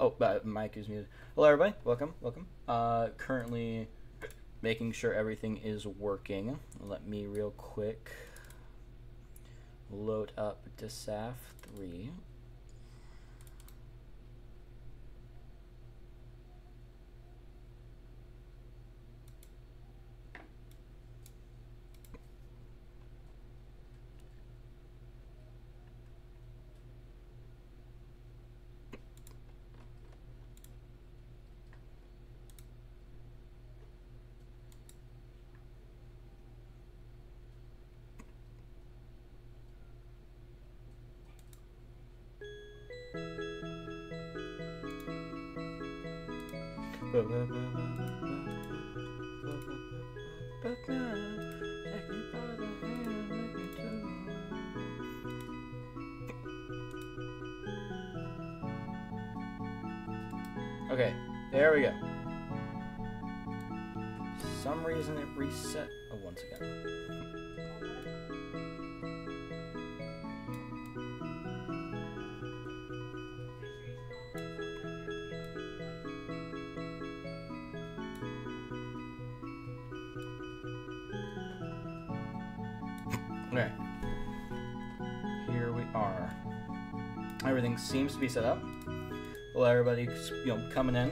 oh, uh, mic is muted. Hello, everybody. Welcome, welcome. Uh, currently making sure everything is working. Let me real quick load up DSAF 3. Once again. Okay. Here we are. Everything seems to be set up. Well, everybody's you know coming in.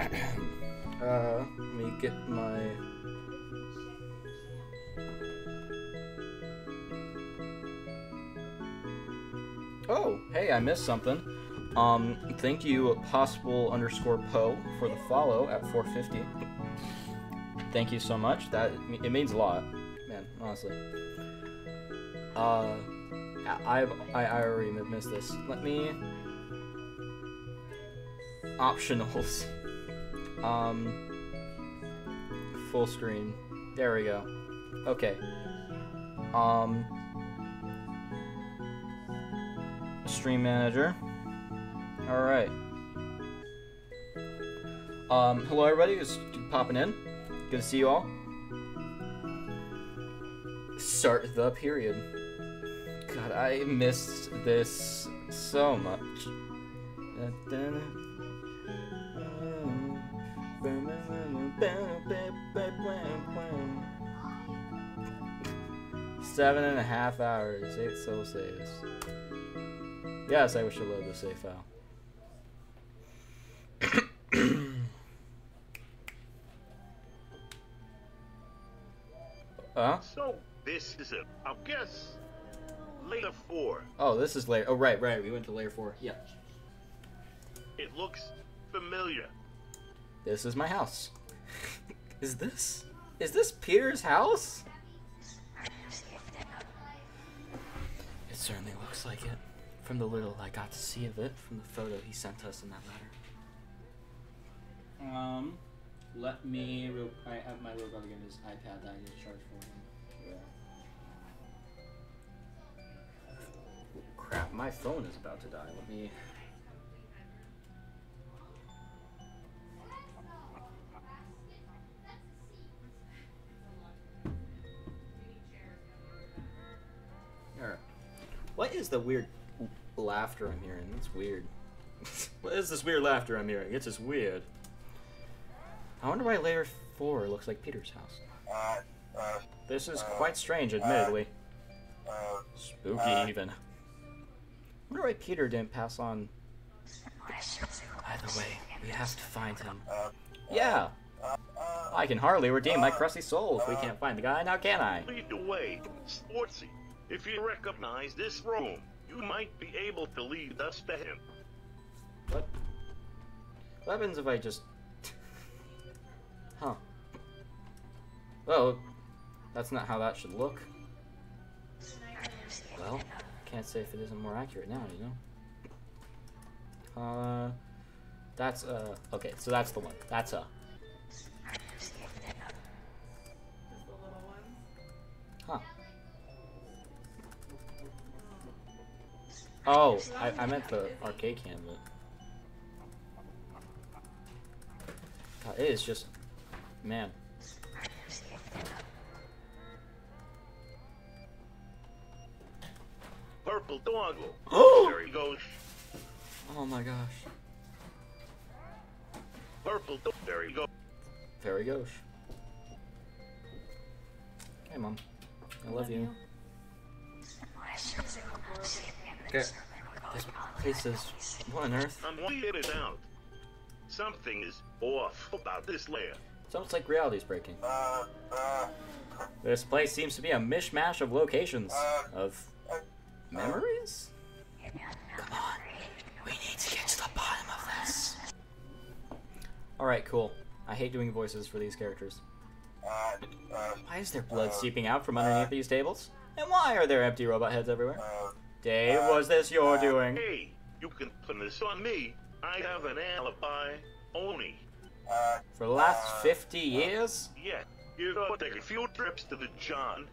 uh, let me get my. I missed something. Um, thank you, possible underscore Poe, for the follow at 450. Thank you so much. That it means a lot, man. Honestly. Uh, I've I, I already missed this. Let me optionals. Um, full screen. There we go. Okay. Um, stream manager. All right. Um, hello everybody, just popping in. Good to see you all. Start the period. God, I missed this so much. Seven and a half hours, eight soul saves. Yes, I wish to load the save file. uh? So this is a, I guess, layer four. Oh, this is layer. Oh, right, right. We went to layer four. Yeah. It looks familiar. This is my house. is this? Is this Peter's house? It certainly looks like it. From the little I got to see of it, from the photo he sent us in that letter. Um, let me. Real, I have my little brother get his iPad that I just charged for him. Yeah. Crap, my phone is about to die. Let me. Alright. What is the weird laughter I'm hearing? It's weird. what is this weird laughter I'm hearing? It's just weird. I wonder why layer 4 looks like Peter's house. Uh, uh, This is quite strange, admittedly. uh, Spooky, uh, even. wonder why Peter didn't pass on. Either way, we have to find him. uh, Yeah! uh, uh, I can hardly redeem my crusty soul if we can't find the guy, now can I? Lead the way, Sportsy. If you recognize this room, you might be able to lead us to him. What? What happens if I just... huh. Well, that's not how that should look. Well, can't say if it isn't more accurate now, you know? Uh... That's, uh... Okay, so that's the one. That's a... Oh, I, I meant the arcade cabinet. God, uh, it is just, man. Purple doggo. Oh! there he goes. Oh my gosh. Purple. There he goes. There he goes. Hey, mom. I love you. Okay. This place is. What on earth? I'm weighing it out. Something is off about this layer. It's almost like reality's breaking. Uh, uh, This place seems to be a mishmash of locations. Uh, Of memories? Come on. We need to get to the bottom of this. Alright, cool. I hate doing voices for these characters. uh, uh, Why is there blood seeping out from underneath these tables? And why are there empty robot heads everywhere? Uh, Dave, was this your doing? Hey, you can put this on me. I have an alibi. Oni. uh, For the last 50 years? Yeah, you know, take a few trips to the John.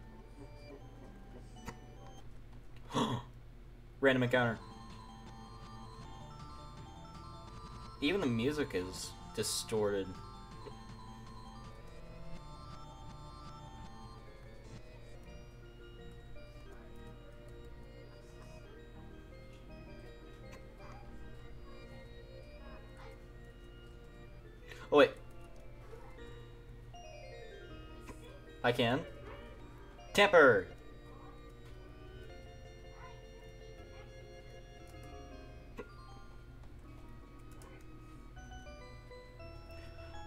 Random encounter. Even the music is distorted. Oh wait. I can. Tamper!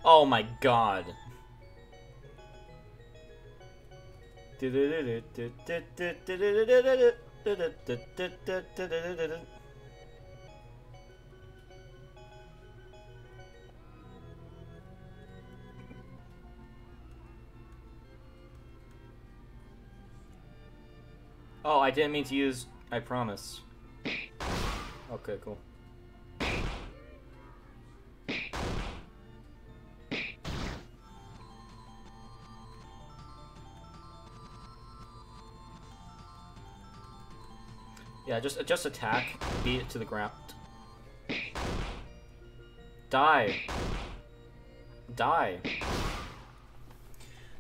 Oh my god. Oh, I didn't mean to use I promise. Okay, cool. Yeah, just just attack, beat it to the ground. Die. Die.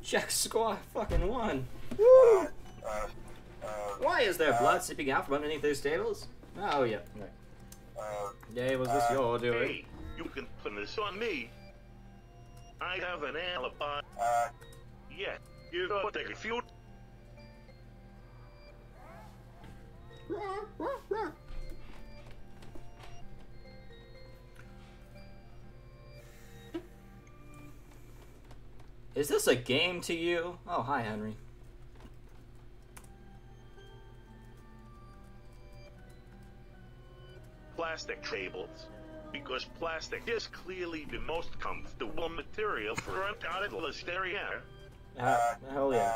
Jack Squad fucking won. Woo! Uh, uh, Why is there blood seeping out from underneath those tables? Oh yeah. Right. uh, Dave, was this your doing? Hey, you can put this on me. I have an alibi. uh, Yeah, you know, take a few. Is this a game to you? Oh, hi, Henry. Plastic tables. Because plastic is clearly the most comfortable material for an artless area. Uh, hell yeah.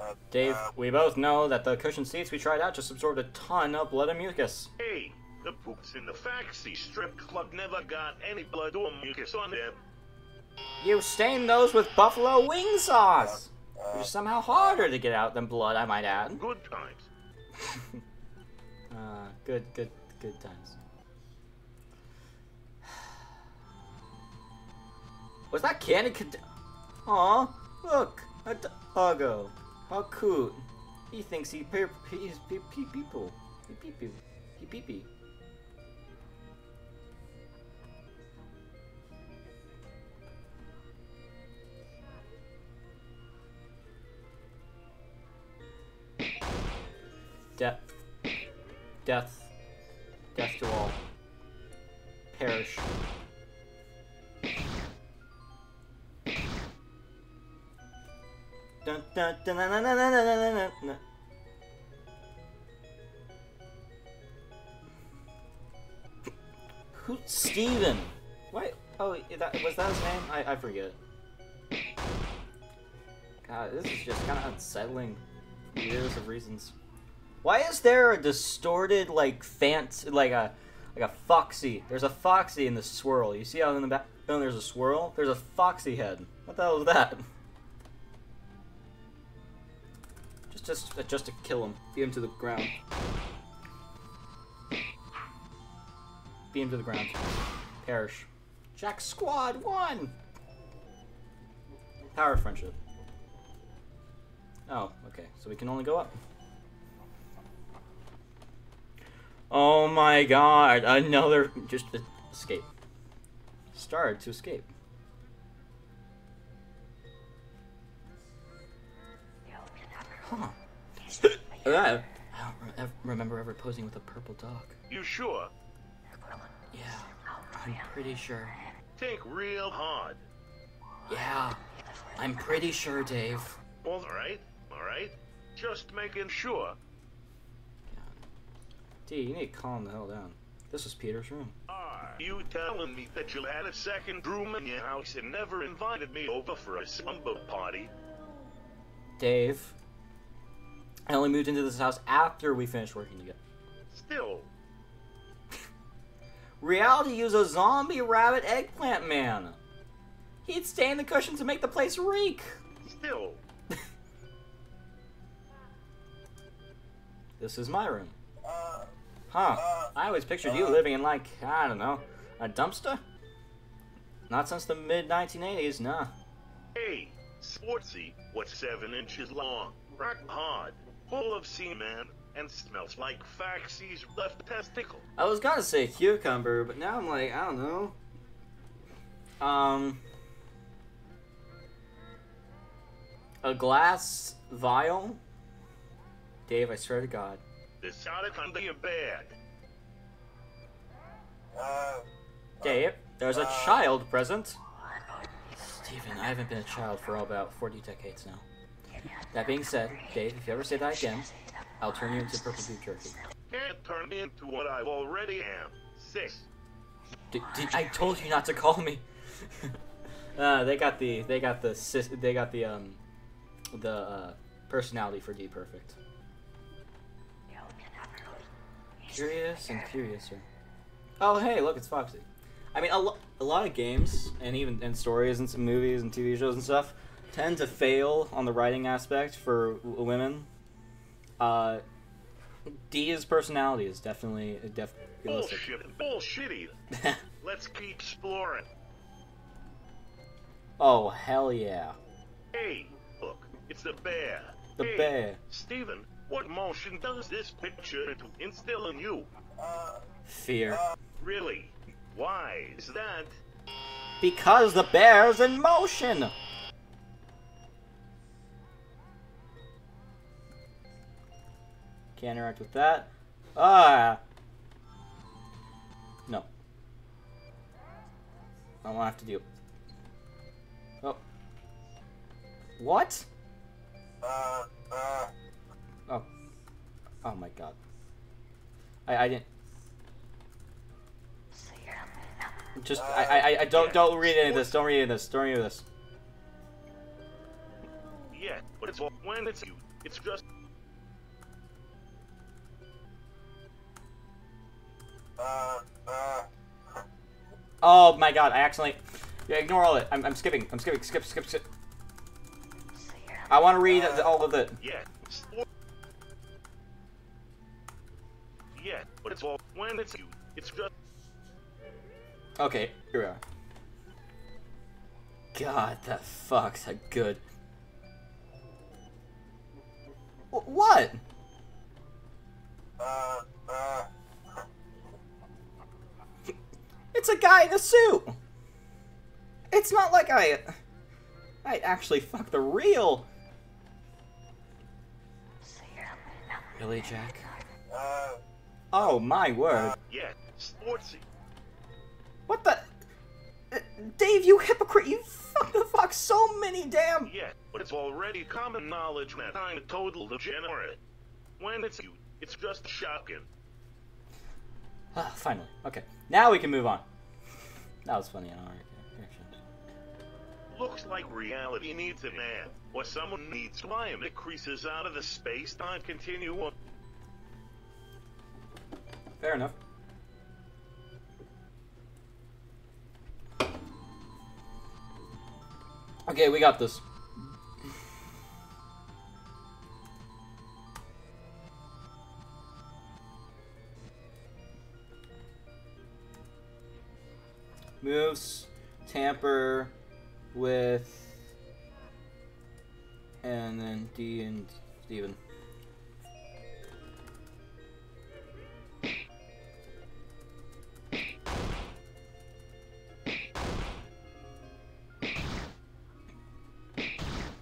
uh, uh, Dave, uh, we both know that the cushion seats we tried out just absorbed a ton of blood and mucus. Hey, the poops in the Foxy strip club never got any blood or mucus on them. You stained those with buffalo wing sauce! Which is somehow harder to get out than blood, I might add. Good times. Uh, good, good, good times. Was that candy? Cont- Aw, look, a doggo. How cute. He thinks he pe- he's pe- pe- people. He pee pee. He pee pee. Death. Death. Death to all. Perish. Who? Steven! Why? Oh, that, was that his name? I, I forget. God, this is just kind of unsettling. for Years of reasons. Why is there a distorted like fancy like a like a foxy? There's a foxy in the swirl. You see how in the back oh, there's a swirl? There's a foxy head. What the hell is that? Just just uh, just to kill him. Beat him to the ground. Beat him to the ground. Perish. Jack Squad won. Power of friendship. Oh, okay. So we can only go up. Oh my god, another just escape. Start to escape. Huh. Uh, I don't re- ev- remember ever posing with a purple dog. You sure? Yeah, I'm pretty sure. Think real hard. Yeah, I'm pretty sure, Dave. All right, all right. Just making sure. D, you need to calm the hell down. This is Peter's room. Are you telling me that you had a second room in your house and never invited me over for a slumber party? Dave, I only moved into this house after we finished working together. Still, Reality used a zombie rabbit eggplant man. He'd stain the cushions to make the place reek. still. This is my room. Uh, Huh. uh, I always pictured you living in, like, I don't know, a dumpster? Not since the mid 1980s, nah. Hey, sportsy, what's seven inches long, rock hard, full of semen, and smells like Foxy's left testicle. I was gonna say cucumber, but now I'm like, I don't know. Um. A glass vial? Dave, I swear to God. This sounded under your bed. uh, Dave, there's a Uh. child present. Steven, I haven't been a child for about 40 decades now. That being said, Dave, if you ever say that again, I'll turn you into purple beef jerky. Can't turn me into what I already am. Six. D- I told you not to call me. uh, they got the they got the sis- they got the um the uh, personality for D perfect. Curious and curiouser. Oh hey, look, it's Foxy. I mean, a, lo- a lot of games and even and stories and some movies and TV shows and stuff tend to fail on the writing aspect for women. Uh, D's personality is definitely def- realistic. Bullshit. Bullshitty. Let's keep exploring. oh hell yeah. Hey, look, it's the bear. The hey, bear. Steven, what motion does this picture instill in you? uh, Fear. Really? Why is that? Because the bear's in motion! Can't interact with that. Ah! No. I won't have to deal. Oh. What? uh, uh, Oh. Oh my god. I, I didn't. Just I, I I don't don't read any of this. Don't read any of this. Don't read any of this. Yeah, but it's all when it's you. It's just Oh my god, I accidentally. Yeah, ignore all it. I'm, I'm skipping. I'm skipping. Skip, skip, skip. I want to read the- all of it. yeah. Yeah, but it's all when it's you. It's just Okay, here we are. God, that fuck's a good. Wh- What? It's a guy in a suit. It's not like I. I actually fucked the real. Really, Jack? uh, Oh my word. yeah, sportsy. What the? Uh, Dave, you hypocrite! You fucked the fuck so many damn. Yeah, but it's already common knowledge that I'm a total degenerate. When it's you, it's just shocking. Ah, finally. Okay, now we can move on. That was funny. I don't. Looks like reality needs a man, or someone needs time that creases out of the space-time continuum. Fair enough. Okay, we got this. moves tamper with and then D and Steven.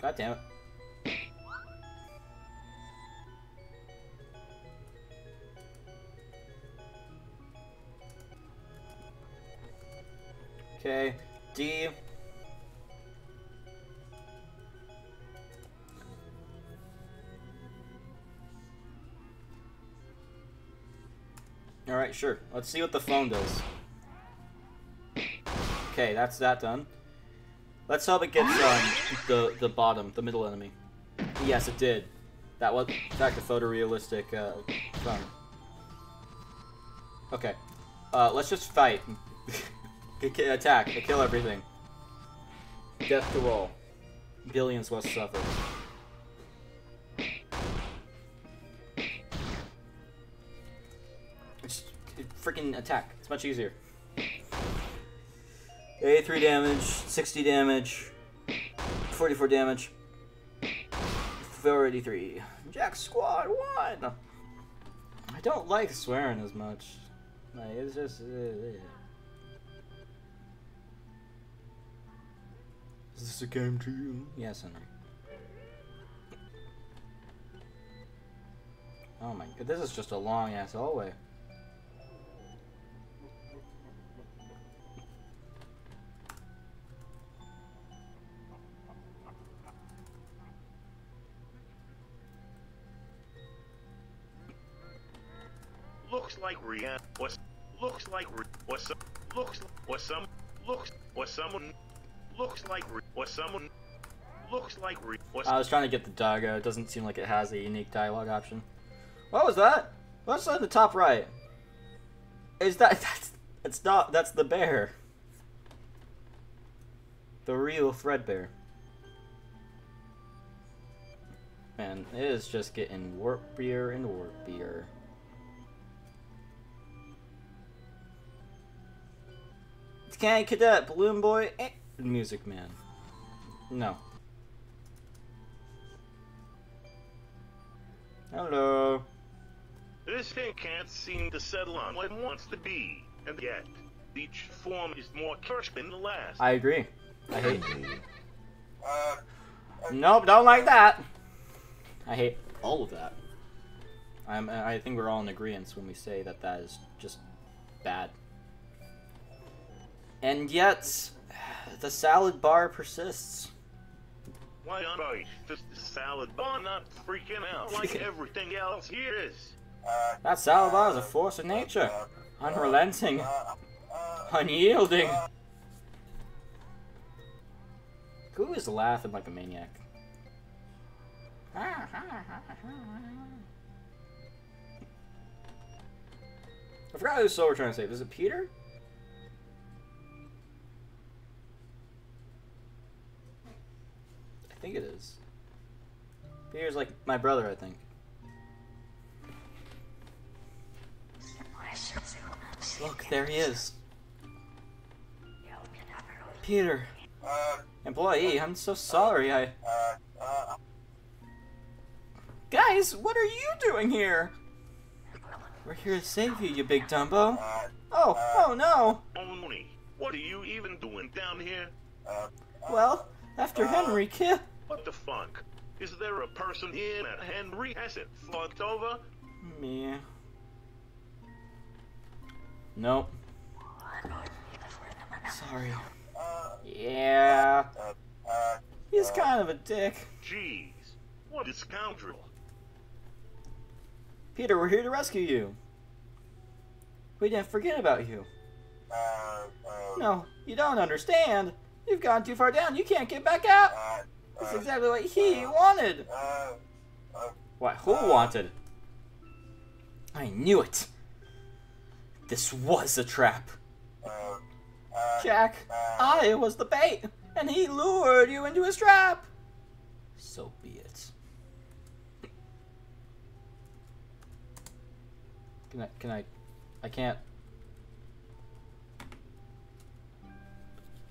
God damn it. Alright, sure. Let's see what the phone does. Okay, that's that done. Let's hope it gets um, the, the bottom, the middle enemy. Yes, it did. That was, in fact, a photorealistic uh, phone. Okay. Uh, let's just fight. Attack. Kill everything. Death to all. Billions must suffer. Freaking attack. It's much easier. 83 damage, 60 damage, 44 damage, 43. Jack Squad 1! I don't like swearing as much. Like, it's just. Uh, uh. Is this a game to you? Yes, Henry. Oh my god, this is just a long ass hallway. Looks like Rihanna was. Looks like was some. Looks was some. Looks was someone. Looks like was someone. Looks like was. I was trying to get the doggo. It doesn't seem like it has a unique dialogue option. What was that? What's on the top right? Is that that's it's not that's the bear. The real Threadbear. Man, it is just getting warpier and warpier. Candy Cadet, Balloon Boy, and Music Man. No. Hello. This thing can't seem to settle on what it wants to be, and yet each form is more cursed than the last. I agree. I hate. Uh, Nope, don't like that. I hate all of that. I'm. I think we're all in agreement when we say that that is just bad. And yet, the salad bar persists. Why on earth does the salad bar not freaking out like everything else here is? That salad bar is a force of nature, unrelenting, unyielding. Who is laughing like a maniac? I forgot who Soul we're trying to save. Is it Peter? Think it is. Peter's like my brother, I think. Look, there he is. Peter, uh, employee, I'm so sorry. I. uh, uh, Guys, what are you doing here? We're here to save you, you big Dumbo. uh, Oh, oh no. Only, what are you even doing down here? uh, Well, after Henry ki- What the fuck? Is there a person here that Henry hasn't fucked over? me. Nope. Sorry. uh, Yeah, uh, uh, he's kind of a dick. Jeez, what a scoundrel. Peter, we're here to rescue you. We didn't forget about you. uh, uh, No, you don't understand. You've gone too far down. You can't get back out. Uh, That's uh, exactly what he wanted. uh, What? Who wanted? I knew it. This was a trap. uh, uh, Jack, uh, I was the bait, and he lured you into his trap. So be it. Can I? Can I? I can't.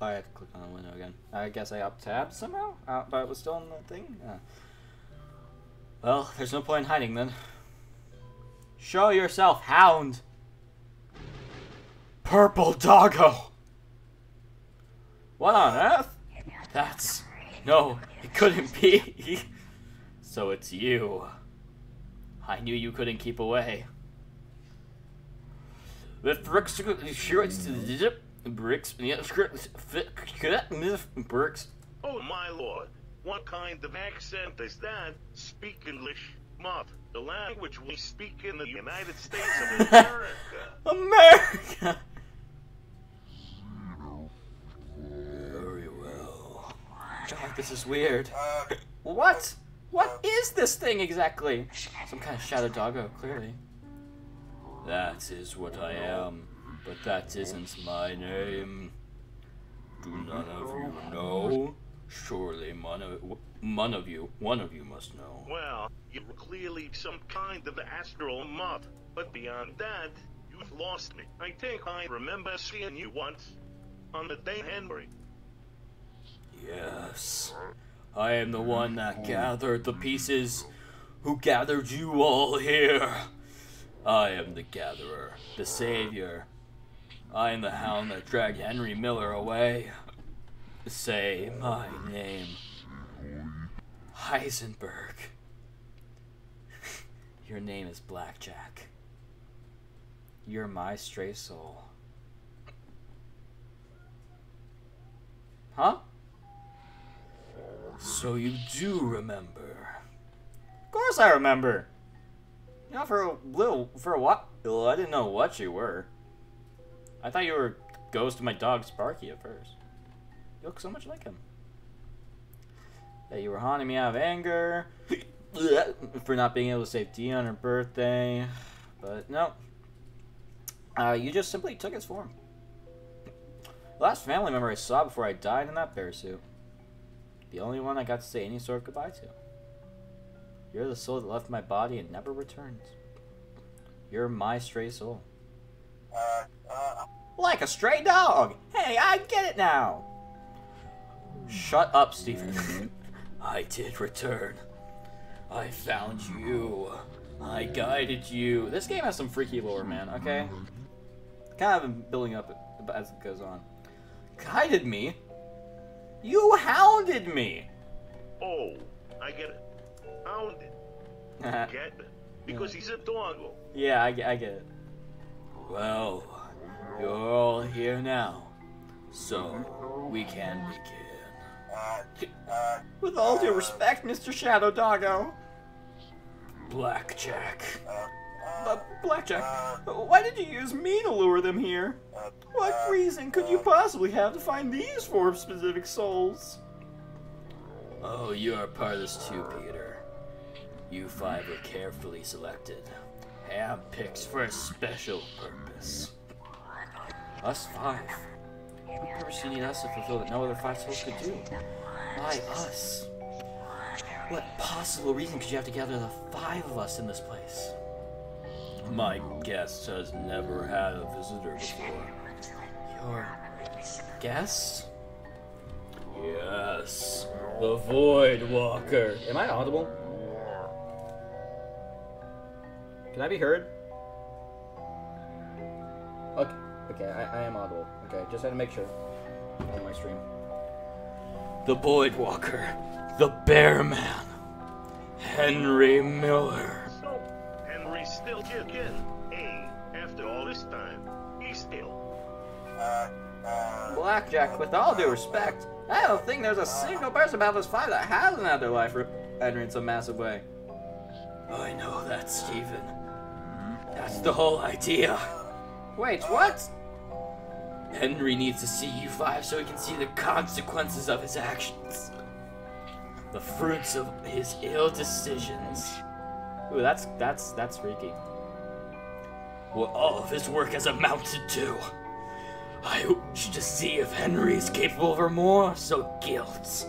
Oh, I have to click on the window again. I guess I up tabbed somehow, uh, but it was still in the thing. Well, there's no point in hiding then. Show yourself, hound. Purple doggo. What on earth? That's No, it couldn't be. so it's you. I knew you couldn't keep away. With bricks, shirts, bricks, bricks. Oh my lord, what kind of accent is that? Speak English, Moth, the language we speak in the United States of America. America. Very well. God, this is weird. Uh, What? What is this thing exactly? Some kind of shadow doggo, clearly. That is what I am, but that isn't my name. Do none of you know? Surely one of, one of you, one of you must know. Well, you're clearly some kind of astral moth, but beyond that, you've lost me. I think I remember seeing you once on the day Henry. Yes, I am the one that gathered the pieces, who gathered you all here. I am the gatherer, the savior. I am the hound that dragged Henry Miller away. Say my name. Heisenberg. Your name is Blackjack. You're my stray soul. Huh? So you do remember. Of course I remember. Know, for a little, for a while, I didn't know what you were. I thought you were ghost of my dog Sparky at first. You look so much like him. That you were haunting me out of anger for not being able to save Dee on her birthday. But no. Uh, you just simply took its form. The last family member I saw before I died in that bear suit. The only one I got to say any sort of goodbye to. You're the soul that left my body and never returned. You're my stray soul. Uh, uh, Like a stray dog! Hey, I get it now! Shut up, Steven. I did return. I found you. I guided you. This game has some freaky lore, man, okay? Kind of building up as it goes on. Guided me? You hounded me! Oh, I get it. Hounded. Get it? Because he's a doggo. yeah, I, get- I get it. Well, you're all here now, so we can begin. uh, uh, With all due respect, Mr. Shadow Doggo. Blackjack. uh, But Blackjack, why did you use me to lure them here? What reason could you possibly have to find these four specific souls? Oh, you are part of this too, Peter. You five were carefully selected, handpicked for a special purpose. Us five. What purpose do you need us to fulfill that no other five souls could do? Why us? What possible reason could you have to gather the five of us in this place? My guest has never had a visitor before. Your guest? Yes, the Void Walker. Am I audible? Can I be heard? Okay, okay, I, I am audible. Okay, just had to make sure on my stream. The Void Walker, the Bear Man, Henry Miller. So, Henry's still kicking. Hey, after all this time, he's still. uh, uh, Blackjack, with all due respect, I don't think there's a single person about this five that hasn't had their life re- ended in some massive way. I know that, Steven. That's the whole idea. Wait, what? Henry needs to see you five so he can see the consequences of his actions. The fruits of his ill decisions. Ooh, that's that's that's freaky. What all of his work has amounted to. I hope to see if Henry is capable of remorse or guilt.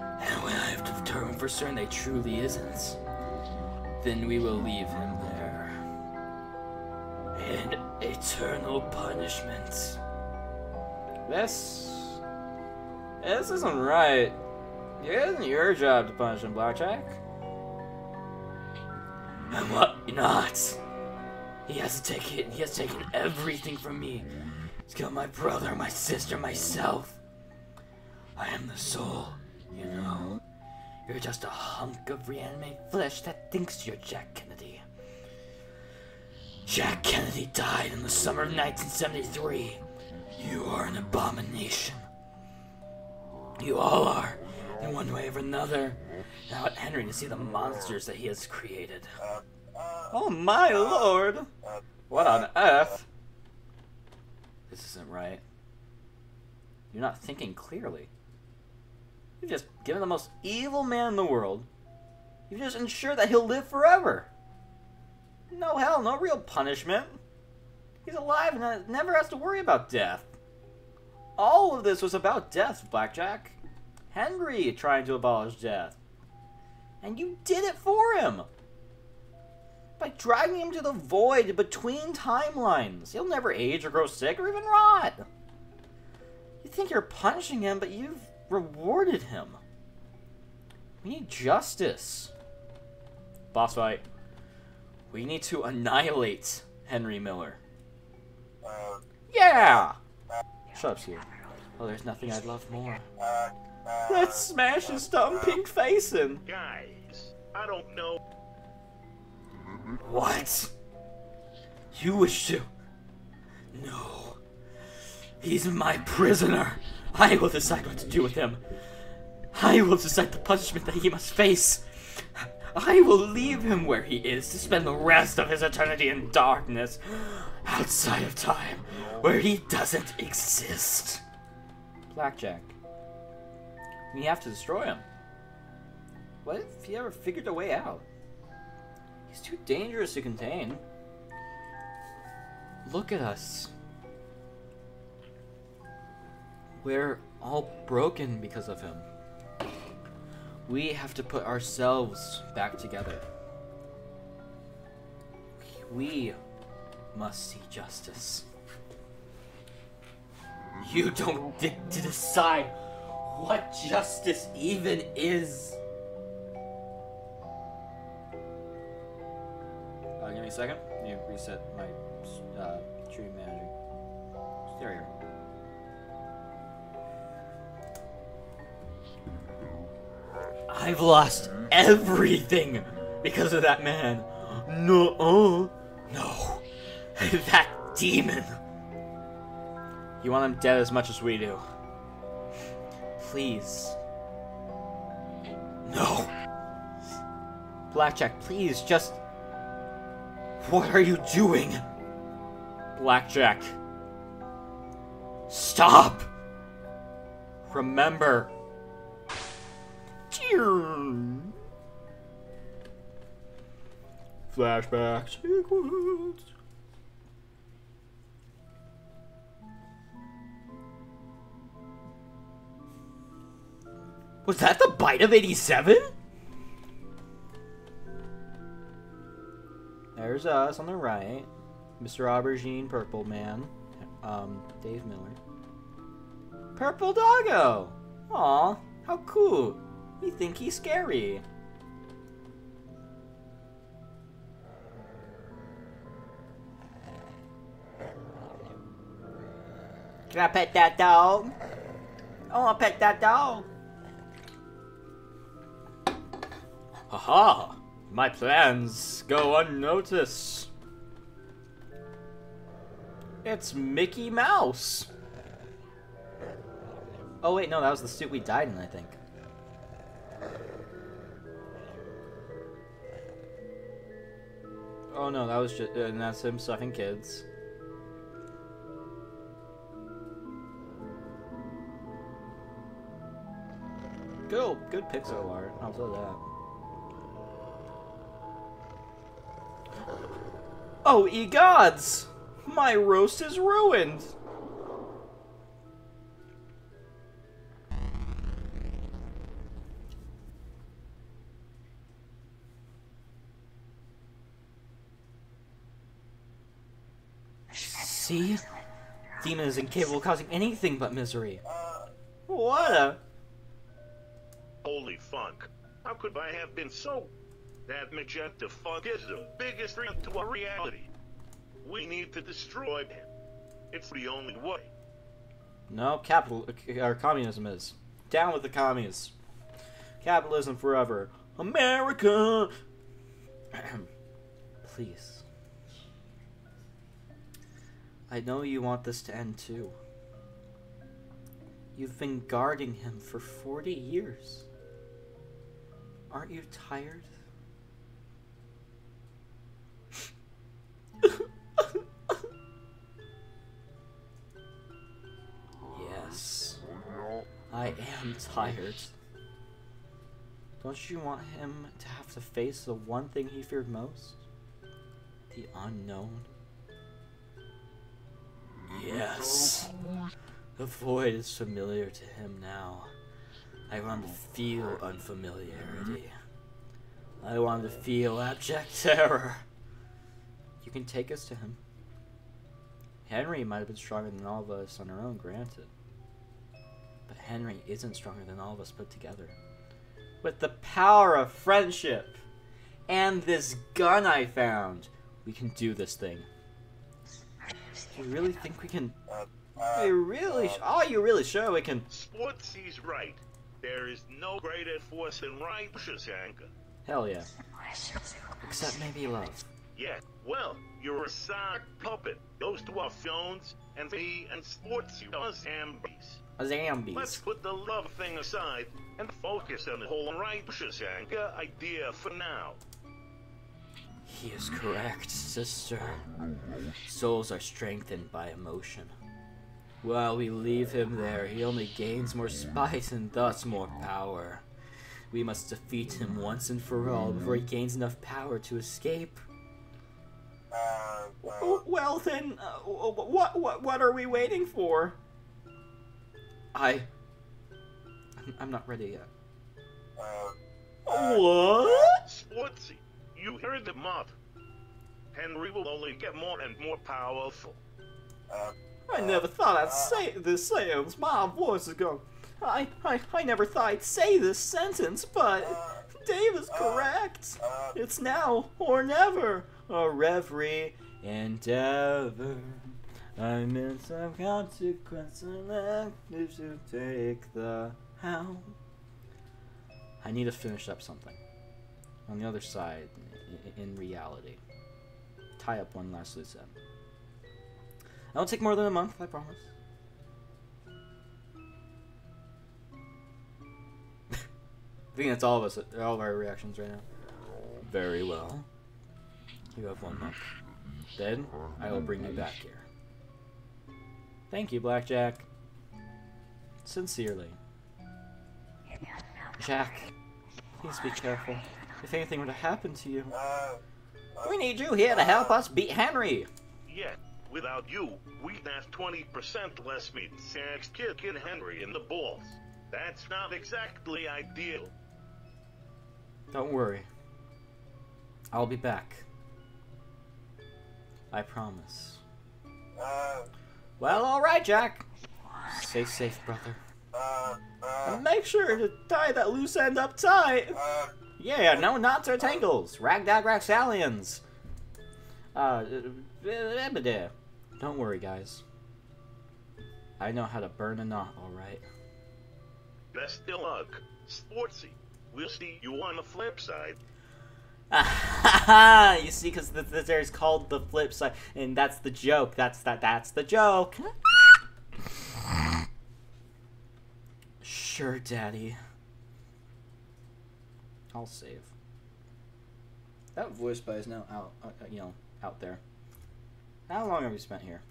And when I have determined for certain that he truly isn't, then we will leave him. In eternal punishment. This. This isn't right. It isn't your job to punish him, Blackjack. And what not? He has taken he has taken everything from me. He's killed my brother, my sister, myself. I am the soul You know, you're just a hunk of reanimated flesh that thinks you're Jack. Jack Kennedy died in the summer of 1973. You are an abomination. You all are, in one way or another. Now let Henry to see the monsters that he has created. Uh, uh, oh my uh, lord! What on earth? This isn't right. You're not thinking clearly. You've just given the most evil man in the world. You've just ensured that he'll live forever. No hell, no real punishment. He's alive and never has to worry about death. All of this was about death, Blackjack. Henry trying to abolish death. And you did it for him. By dragging him to the void between timelines. He'll never age or grow sick or even rot. You think you're punishing him, but you've rewarded him. We need justice. Boss fight. We need to annihilate Henry Miller. Uh, Yeah! Shut up, Sia. Oh, there's nothing I'd love more. uh, uh, Let's smash his dumb pink face in. Guys, I don't know. What? You wish to? No. He's my prisoner. I will decide what to do with him. I will decide the punishment that he must face. I will leave him where he is to spend the rest of his eternity in darkness, outside of time, where he doesn't exist. Blackjack. We have to destroy him. What if he ever figured a way out? He's too dangerous to contain. Look at us. We're all broken because of him. We have to put ourselves back together. We must see justice. You don't get to decide what justice even is. Uh, give me a second. Let me reset my uh, stream manager. There I've lost everything because of that man. No, no, that demon. You want him dead as much as we do. Please. No. Blackjack, please, just. What are you doing? Blackjack. Stop! Remember. Flashback sequence. Was that the bite of 87? There's us on the right. Mr. Aubergine, Purple Man. Um, Dave Miller. Purple Doggo! Aw, how cool. You think he's scary. Can I pet that dog? I want to pet that dog. Haha! My plans go unnoticed. It's Mickey Mouse. Oh wait, no, that was the suit we died in, I think. Oh no, that was just, and that's him sucking kids. Good, good pixel art. I'll tell that. Oh, ye gods! My roast is ruined! See? Demon is incapable of causing anything but misery. Uh, what a... Holy funk. How could I have been so... That magenta funk is the biggest threat to our reality. We need to destroy him. It's the only way. No, capital uh, or communism is. Down with the commies. Capitalism forever. America! Please. I know you want this to end too. You've been guarding him for 40 years. Aren't you tired? yes. I am tired. Don't you want him to have to face the one thing he feared most? The unknown? Yes. The void is familiar to him now. I want to feel unfamiliarity. I want to feel abject terror. You can take us to him. Henry might have been stronger than all of us on our own, granted. But Henry isn't stronger than all of us put together. With the power of friendship and this gun I found, we can do this thing. You really think we can? You really? Oh, you really sure we can? Sportsy's right. There is no greater force than righteous anger. Hell yeah. Except maybe love. Yeah, well, you're a sock puppet. Those two are Jones, and me and Sportsy are zombies. Let's put the love thing aside and focus on the whole righteous anger idea for now. He is correct, sister. Souls are strengthened by emotion. While we leave him there, he only gains more spite and thus more power. We must defeat him once and for all before he gains enough power to escape. Uh, Oh, well then, uh, what what what are we waiting for? I I'm- I'm not ready yet. uh, What? Sportsy, you heard the mob. Henry will only get more and more powerful. I never thought I'd say this sentence. My voice is going. I, I, I never thought I'd say this sentence, but Dave is correct. It's now or never. A reverie endeavor. I'm in some consequence and active to take the helm. I need to finish up something. On the other side, in reality. Tie up one last loose end. It won't take more than a month, I promise. I think that's all of us, all of our reactions right now. Very well. You have one month. Then I will bring you back here. Thank you, Blackjack. Sincerely. Jack, please be careful. If anything were to happen to you, uh, we need you here to help us beat Henry. Yet, without you, we'd have 20% less meat. Sax kicking Henry in the balls. That's not exactly ideal. Don't worry. I'll be back. I promise. uh, Well, alright, Jack. Stay safe, brother. uh, uh, And make sure to tie that loose end up tight. uh, Yeah, no knots or tangles. Ragdag Raxalians. Uh, uh, don't worry, guys. I know how to burn a knot, alright. Best of luck. Sportsy, we'll see you on the flip side. you see, because the, the, there's called the flip side, and that's the joke. That's that. That's the joke. sure, Daddy. I'll save. That voice by is now out. Uh, uh, you know, out there. How long have we spent here?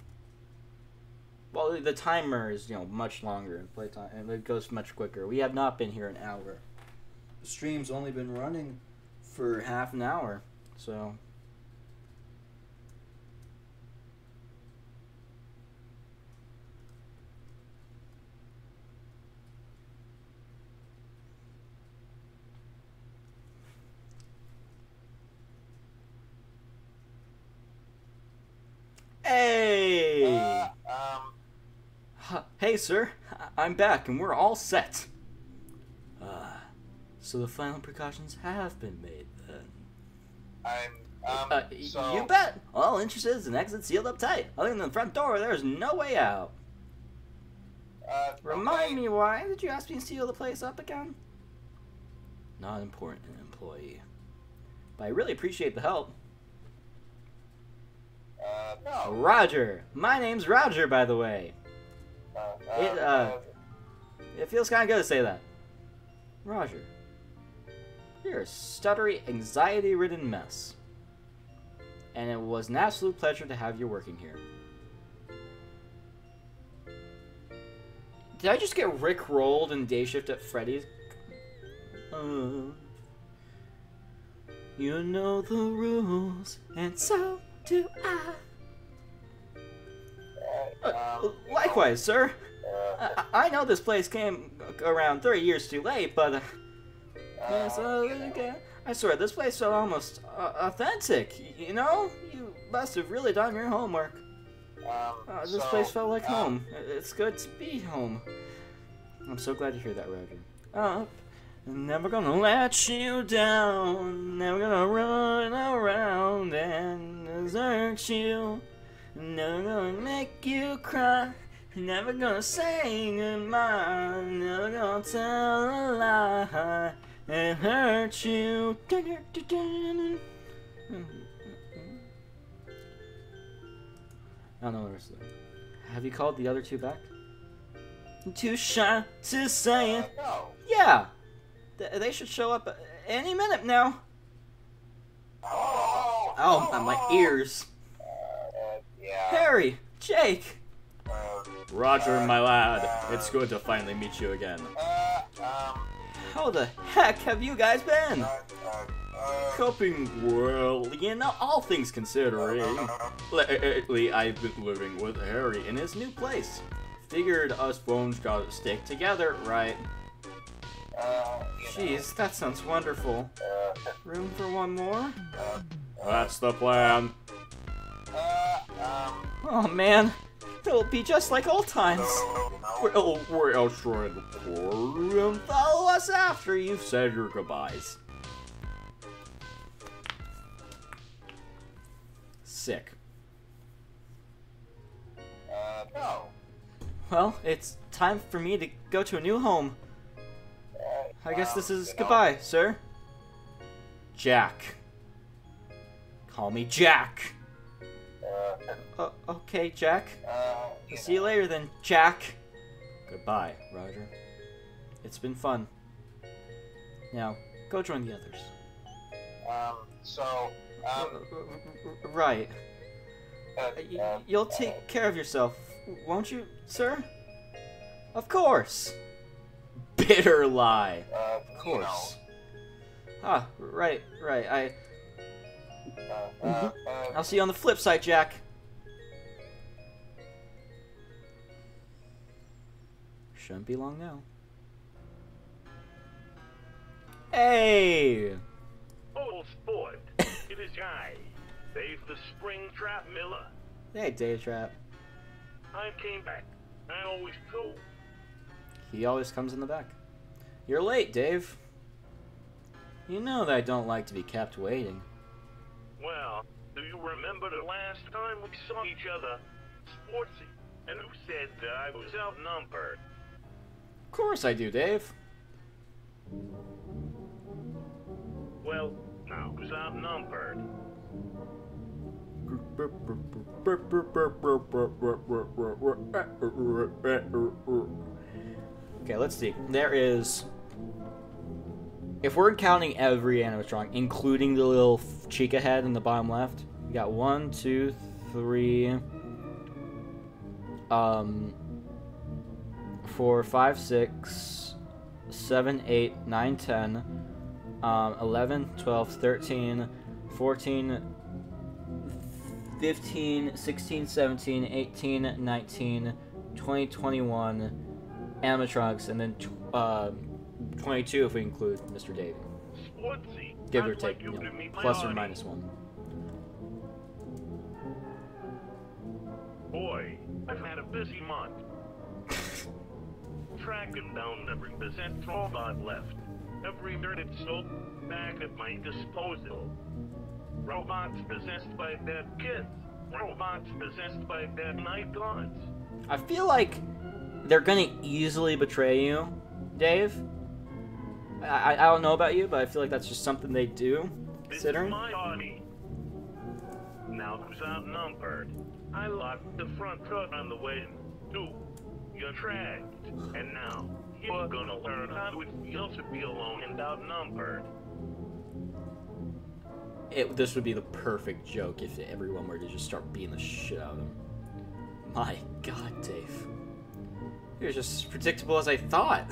Well, the timer is you know much longer in playtime, and it goes much quicker. We have not been here an hour. The stream's only been running for half an hour. So Hey! uh, um, Hey, sir. I'm back, and we're all set. Uh, so the final precautions have been made, then. I'm, um, Uh, so, You bet. All entrances and exits sealed up tight. Other than the front door, there's no way out. uh, Remind okay, me, why did you ask me to seal the place up again? not important employee. But I really appreciate the help. Uh, no. Roger! My name's Roger, by the way. Uh, It, uh, It feels kind of good to say that. Roger. You're a stuttery, anxiety ridden mess. And it was an absolute pleasure to have you working here. Did I just get Rick rolled in Day Shift at Freddy's? Uh, you know the rules, and so do I. uh, likewise, sir. uh, I, I know this place came around 30 years too late, but uh, uh, yes, uh, you know, okay. I swear this place felt almost uh, authentic. You know, you must have really done your homework. um, Uh, this place felt like home. It's good to be home. I'm so glad to hear that, Roger. Up, never gonna let you down. Never gonna run around and desert you. Never gonna make you cry. Never gonna say goodbye. Never gonna tell a lie and hurt you. I don't know the rest of it. Have you called the other two back? Too shy to say Uh, it. no. Yeah, Th- they should show up any minute now. Oh, my, my ears. Yeah. Harry, Jake. Roger, my lad. It's good to finally meet you again. uh, um, How the heck have you guys been? Coping well, you know, all things considering. Lately, I've been living with Harry in his new place. Figured us bones gotta stick together, right? uh, Jeez, that sounds wonderful. Room for one more? uh, That's the plan. uh, um, Oh man, it'll be just like old times. no, Well, where else the and follow us after you've said your goodbyes. Sick. uh, no. Well, it's time for me to go to a new home. Uh, I guess um, this is you know, goodbye, sir. Jack. Call me Jack. Uh, Uh, okay, Jack. uh, you See you know, later then, Jack. Goodbye, Roger. It's been fun. Now, go join the others. Um, so, um, right. uh, Y- uh, You'll take care of yourself, won't you, sir? Of course. Bitter lie. uh, Of course. Ah, right, right. I. You know, uh, I'll see you on the flip side, Jack. Shouldn't be long now. Hey! Oh, sport. it is I, Dave the Springtrap Miller. Hey, Day Trap. I came back. I always do. He always comes in the back. You're late, Dave. You know that I don't like to be kept waiting. Well, do you remember the last time we saw each other? Sportsy. And who said that I was outnumbered? Of course I do, Dave. Well, I was outnumbered. Okay, let's see. There is. If we're counting every animatronic, including the little Chica head in the bottom left, we got one, two, three, um, four, five, six, seven, eight, nine, ten, um, 11, 12, 13, 14, 15, 16, 17, 18, 19, 20, 21 animatronics, and then uh, 22 if we include Mr. Sportsy. Give or take, like you know, to meet my plus or minus one. Boy, I've had a busy month. Tracking down every possessed robot left. Every nerded soul back at my disposal. Robots possessed by dead kids. Robots possessed by dead night gods. I feel like they're gonna easily betray you, Dave. I, I don't know about you, but I feel like that's just something they do. This is my. Now who's outnumbered? I locked the front truck on the way to your track. And now you're gonna learn how it feels to be alone and outnumbered. It, this would be the perfect joke if everyone were to just start beating the shit out of him. My god, Dave. You're just as predictable as I thought.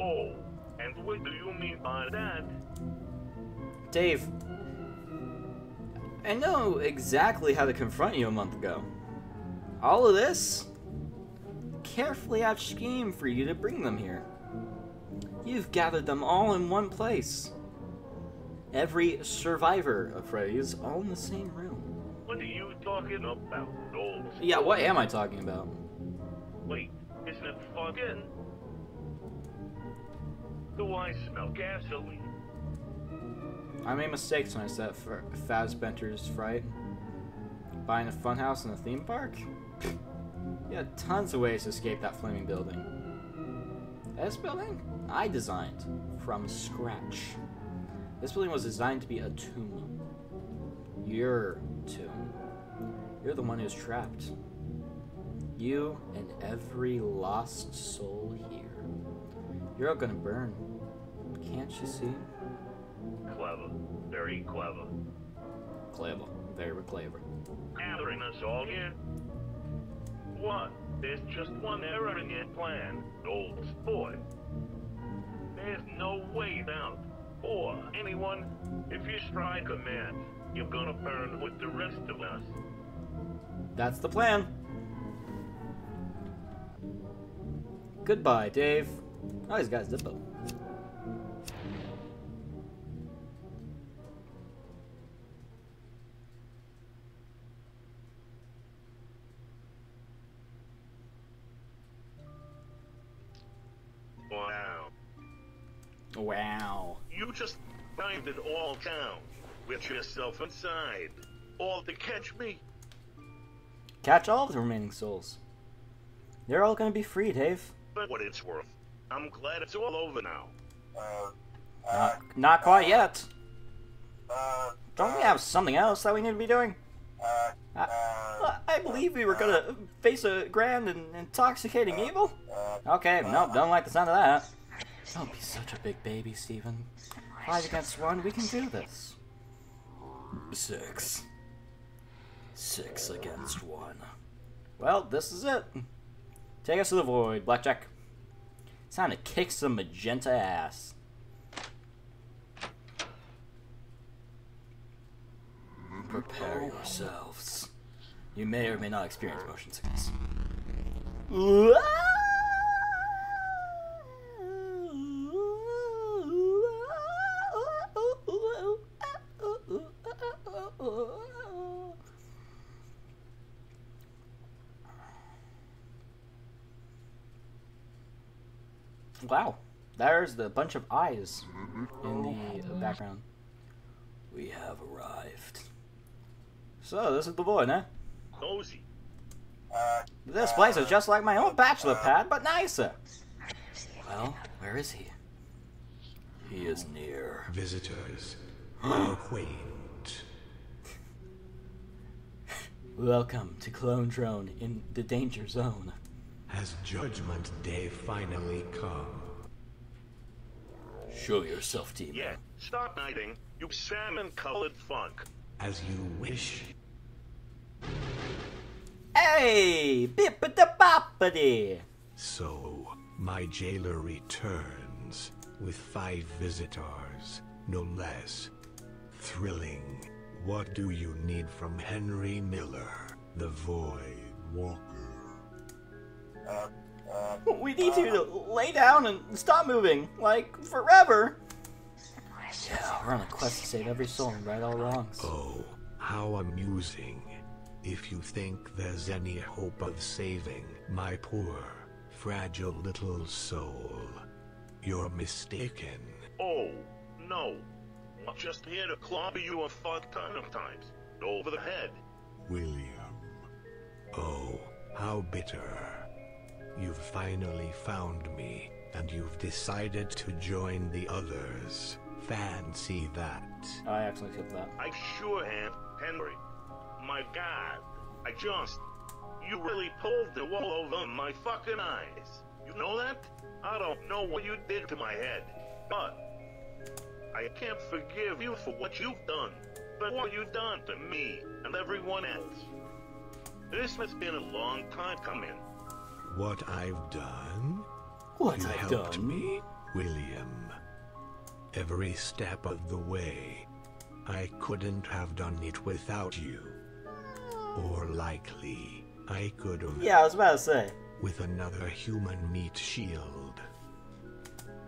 Oh, and what do you mean by that? Dave, I know exactly how to confront you a month ago. All of this? Carefully out scheme for you to bring them here. You've gathered them all in one place. Every survivor of Freddy's all in the same room. What are you talking about, old? Yeah, what am I talking about? Wait, isn't it fucking? Do I smell gasoline? I made mistakes when I said Fazbear's Fright. Buying a funhouse in a theme park? you had tons of ways to escape that flaming building. This building? I designed from scratch. This building was designed to be a tomb. Your tomb. You're the one who's trapped. You and every lost soul here. You're all gonna burn. Can't you see? Clever. Very clever. Clever. Very clever. Gathering us all here. What? There's just one error in your plan, old boy. There's no way out. Or anyone, if you strike a man, you're gonna burn with the rest of us. That's the plan. Goodbye, Dave. Oh, he's got Zippo. Wow. Find it all down with yourself inside. All to catch me. Catch all of the remaining souls. They're all gonna be free, Dave. But what it's worth. I'm glad it's all over now. Uh, uh, Not, not quite yet. uh, Don't we have something else that we need to be doing? uh, I, uh, I believe we were gonna face a grand and intoxicating evil. uh, Okay, nope, don't like the sound of that. Don't be such a big baby, Steven. Five against one, we can do this. Six. Six against one. Well, this is it. Take us to the void, Blackjack. It's time to kick some magenta ass. Prepare oh. yourselves. You may or may not experience motion sickness. Ah! Wow, there's the bunch of eyes in the uh, background. We have arrived. So, this is the boy, eh? Cozy. uh, This place is just like my own bachelor pad, but nicer. Well, where is he? He is near. Visitors, are quaint. Welcome to Clone Drone in the danger zone. Has Judgment Day finally come? Show yourself, demon. Yeah, stop hiding, you salmon-colored funk. As you wish. Hey, bippity boppity. So, my jailer returns with five visitors, no less. Thrilling. What do you need from Henry Miller, the Void Walker? Uh, uh, We need you to lay down and stop moving, like forever. Yeah, we're on a quest to save every soul and right all wrongs. Oh, how amusing. If you think there's any hope of saving my poor, fragile little soul, you're mistaken. Oh, no. I'm just here to clobber you a fuck ton of times. Over the head. William. Oh, how bitter. You've finally found me, and you've decided to join the others. Fancy that. I actually skipped that. I sure have, Henry. My God, I just. You really pulled the wool over my fucking eyes. You know that? I don't know what you did to my head, but I can't forgive you for what you've done, but what you've done to me and everyone else. This has been a long time coming. What I've done? What you I've helped done? me, William. Every step of the way. I couldn't have done it without you. Or likely, I could have Yeah, I was about to say. with another human meat shield.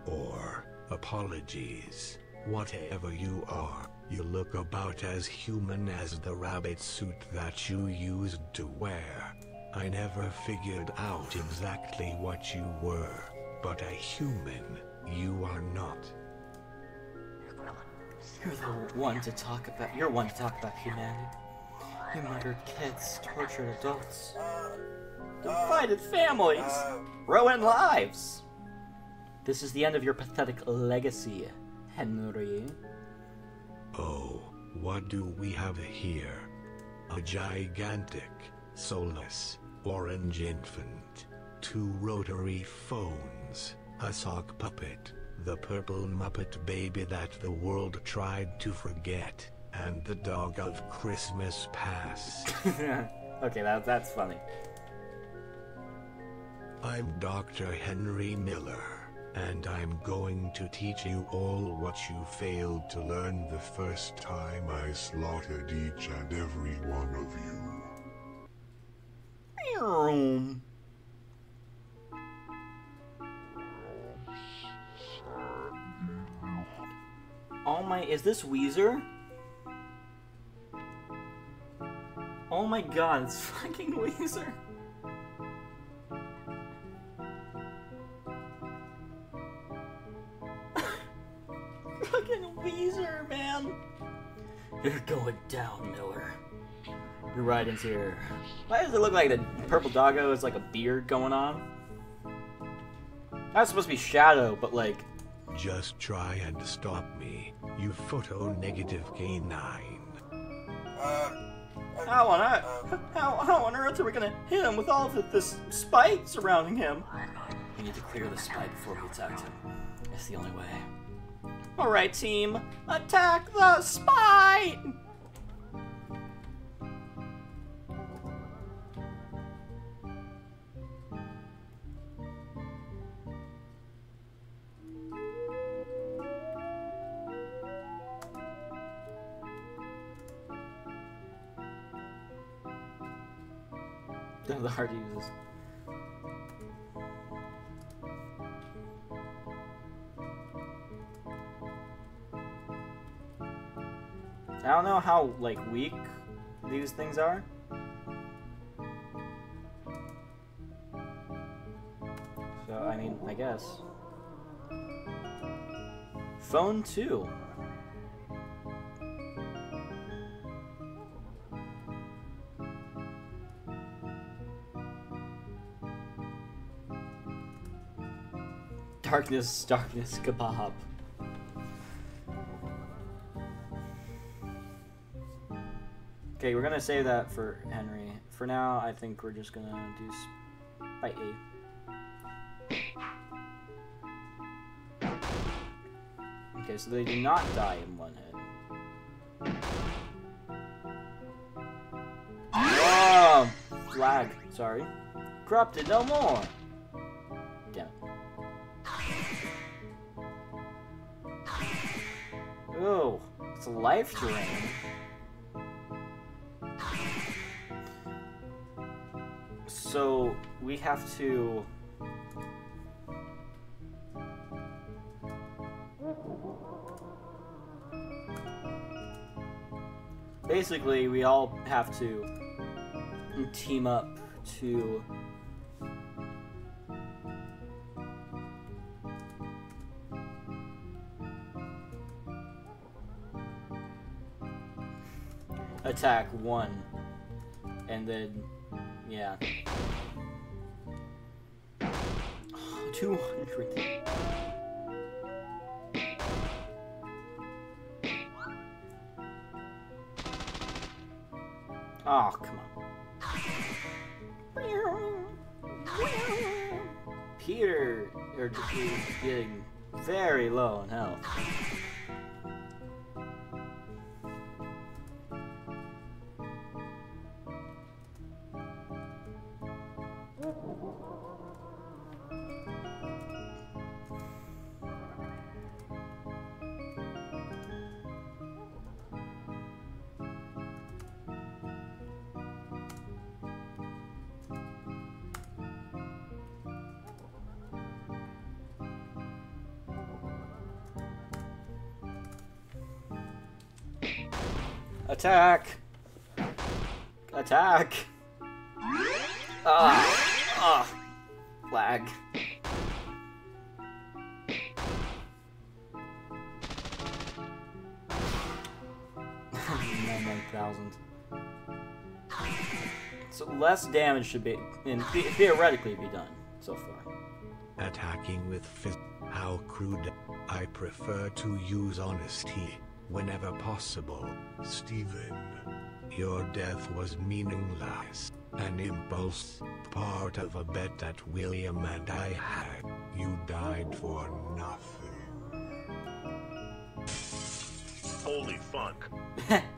Or apologies. Whatever you are, you look about as human as the rabbit suit that you used to wear. I never figured out exactly what you were, but a human you are not. You're the one to talk about. You're one to talk about humanity. You murdered kids, tortured adults, divided families, ruined lives. This is the end of your pathetic legacy, Henry. Oh, what do we have here? A gigantic, soulless, orange infant, two rotary phones, a sock puppet, the purple Muppet baby that the world tried to forget, and the dog of Christmas past. okay, that, that's funny. I'm Dr. Henry Miller, and I'm going to teach you all what you failed to learn the first time I slaughtered each and every one of you. Oh my, is this Weezer? Oh my god, it's fucking Weezer. fucking Weezer, man. You're going down, Miller. Your writing's here. Why does it look like the purple doggo has like a beard going on? That's supposed to be Shadow, but like Just try and stop me, you photo negative canine. Uh, How on earth? How, how on earth are we gonna hit him with all of this spite surrounding him? We need to clear the spite before we attack him. It's the only way. All right, team, attack the spite! The hard to use. I don't know how like weak these things are. So I mean, I guess. Phone two. Darkness, darkness, kebab. Okay, we're gonna save that for Henry. For now, I think we're just gonna do Spite A. Okay, so they do not die in one hit. Ah, oh, flag. Sorry. Corrupted no more. Life drain. So we have to. Basically, we all have to team up to attack one, and then yeah. 200. Oh, ah, come on. Peter are is getting very low on health. So less damage should be, theoretically be done so far. Attacking with fist. How crude. I prefer to use honesty whenever possible. Steven, your death was meaningless. An impulse, part of a bet that William and I had. You died for nothing. Holy fuck.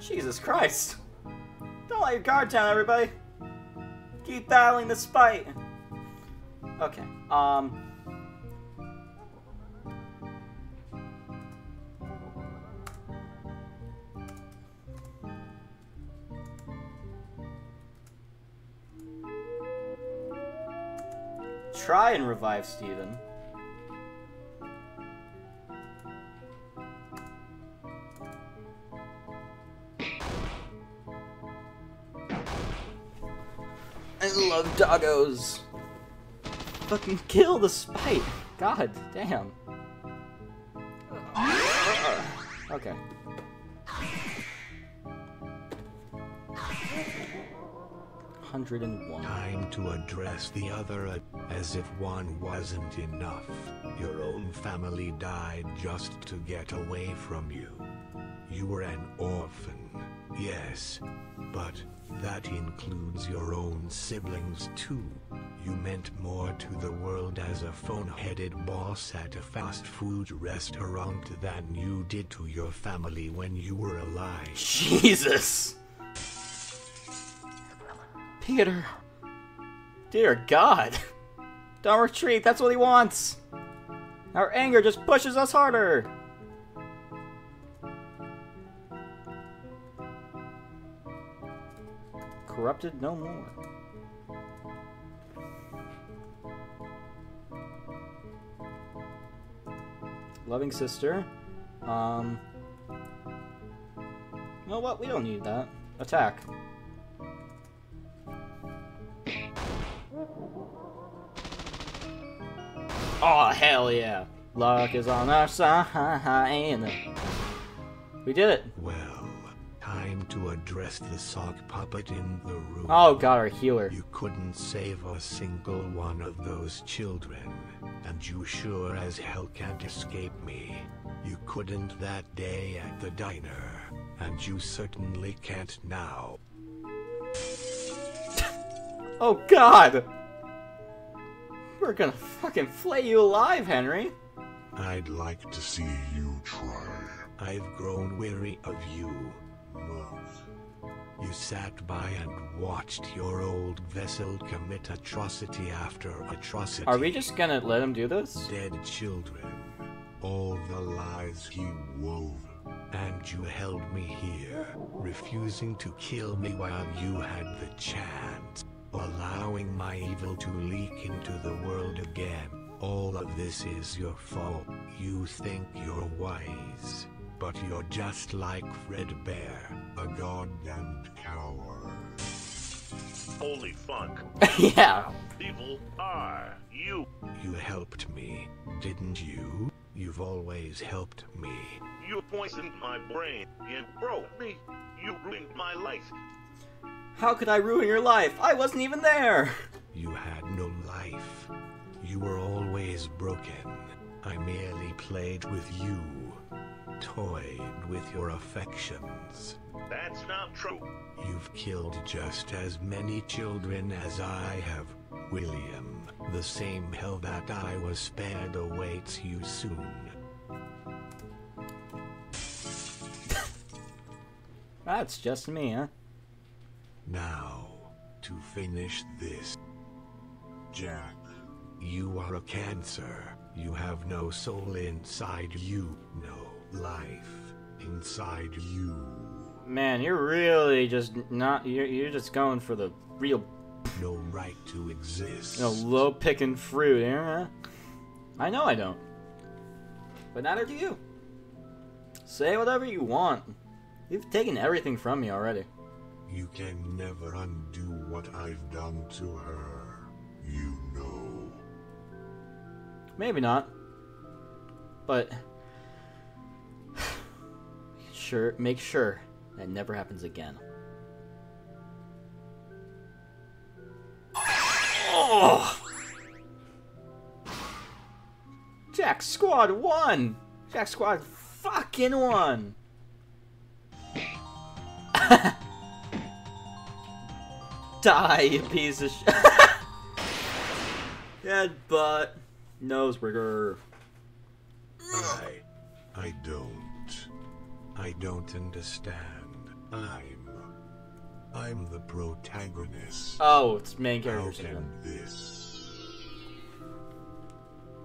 Jesus Christ! Don't let your guard down, everybody! Keep battling the spite! Okay, um. Try and revive Steven. Love doggos. Fucking kill the spite. God damn. Okay. Hundred and one. Time to address the other uh, as if one wasn't enough. Your own family died just to get away from you. You were an orphan, yes, but that includes your own siblings too. You meant more to the world as a phone-headed boss at a fast food restaurant than you did to your family when you were alive. Jesus! Peter. Dear God. Don't retreat, that's what he wants. Our anger just pushes us harder. Corrupted no more. Loving sister. Um. You know what? We don't need that. Attack. Oh, hell yeah. Luck is on our side. We did it. Well, address the sock puppet in the room. Oh god, our healer. You couldn't save a single one of those children, and you sure as hell can't escape me. You couldn't that day at the diner, and you certainly can't now. Oh god! We're gonna fucking flay you alive, Henry. I'd like to see you try. I've grown weary of you. You sat by and watched your old vessel commit atrocity after atrocity. Are we just gonna let him do this? dead children, all the lies you wove, and you held me here, refusing to kill me while you had the chance, allowing my evil to leak into the world again. All of this is your fault. You think you're wise, but you're just like Fredbear, a goddamned coward. Holy fuck. yeah. Evil are you. You helped me, didn't you? You've always helped me. You poisoned my brain and broke me. You ruined my life. How could I ruin your life? I wasn't even there! You had no life. You were always broken. I merely played with you, toyed with your affections. That's not true. You've killed just as many children as I have, William. The same hell that I was spared awaits you soon. That's just me, huh? Now, to finish this. Jack, you are a cancer. You have no soul inside you, no life inside you. Man, you're really just not. You're, you're just going for the real, No right to exist. you know, low picking fruit, eh? I know I don't. But neither do you. Say whatever you want. You've taken everything from me already. You can never undo what I've done to her. You know. Maybe not. But sure, make sure that never happens again. Oh! Jack Squad won. Jack Squad fucking won. Die, you piece of shit. Headbutt. Noseburger. I. I don't. I don't understand. I'm. I'm the protagonist. Oh, it's main How character can syndrome. this?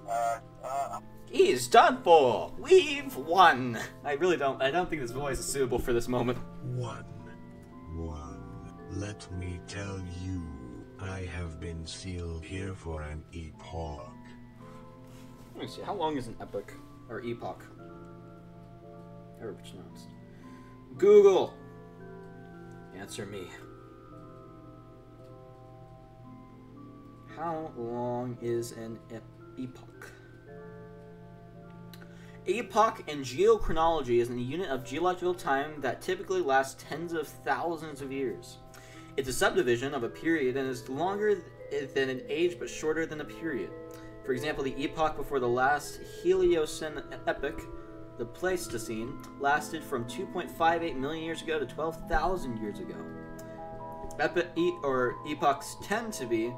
Uh, uh, He's done for. We've won. I really don't. I don't think this voice is suitable for this moment. One. One. Let me tell you, I have been sealed here for an epoch. Let me see. How long is an epoch or epoch? However pronounced. Google. Answer me. How long is an ep- epoch? Epoch in geochronology is a unit of geological time that typically lasts tens of thousands of years. It's a subdivision of a period and is longer than an age but shorter than a period. For example, the epoch before the last Holocene epoch, the Pleistocene, lasted from 2.58 million years ago to 12,000 years ago. E- or epochs tend to be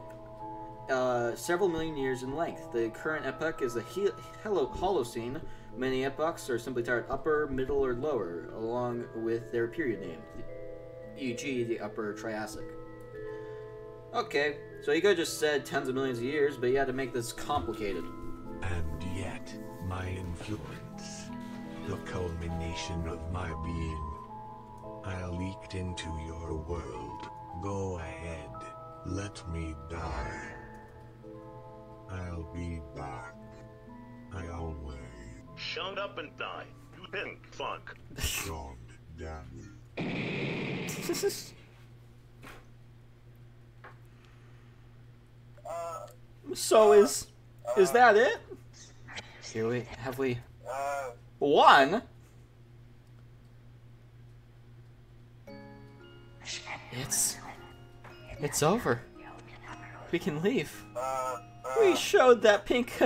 uh, several million years in length. The current epoch is the he- Holocene. Many epochs are simply titled upper, middle, or lower, along with their period name, e.g., the Upper Triassic. Okay, so you could have just said tens of millions of years, but you had to make this complicated. And yet, my influence, the culmination of my being, I leaked into your world. Go ahead, let me die. I'll be back. I always Shut up and die. You pink funk. God damn it. uh, so is is that it? Here we have we uh, won. It's it's over. We can leave. We showed that pink.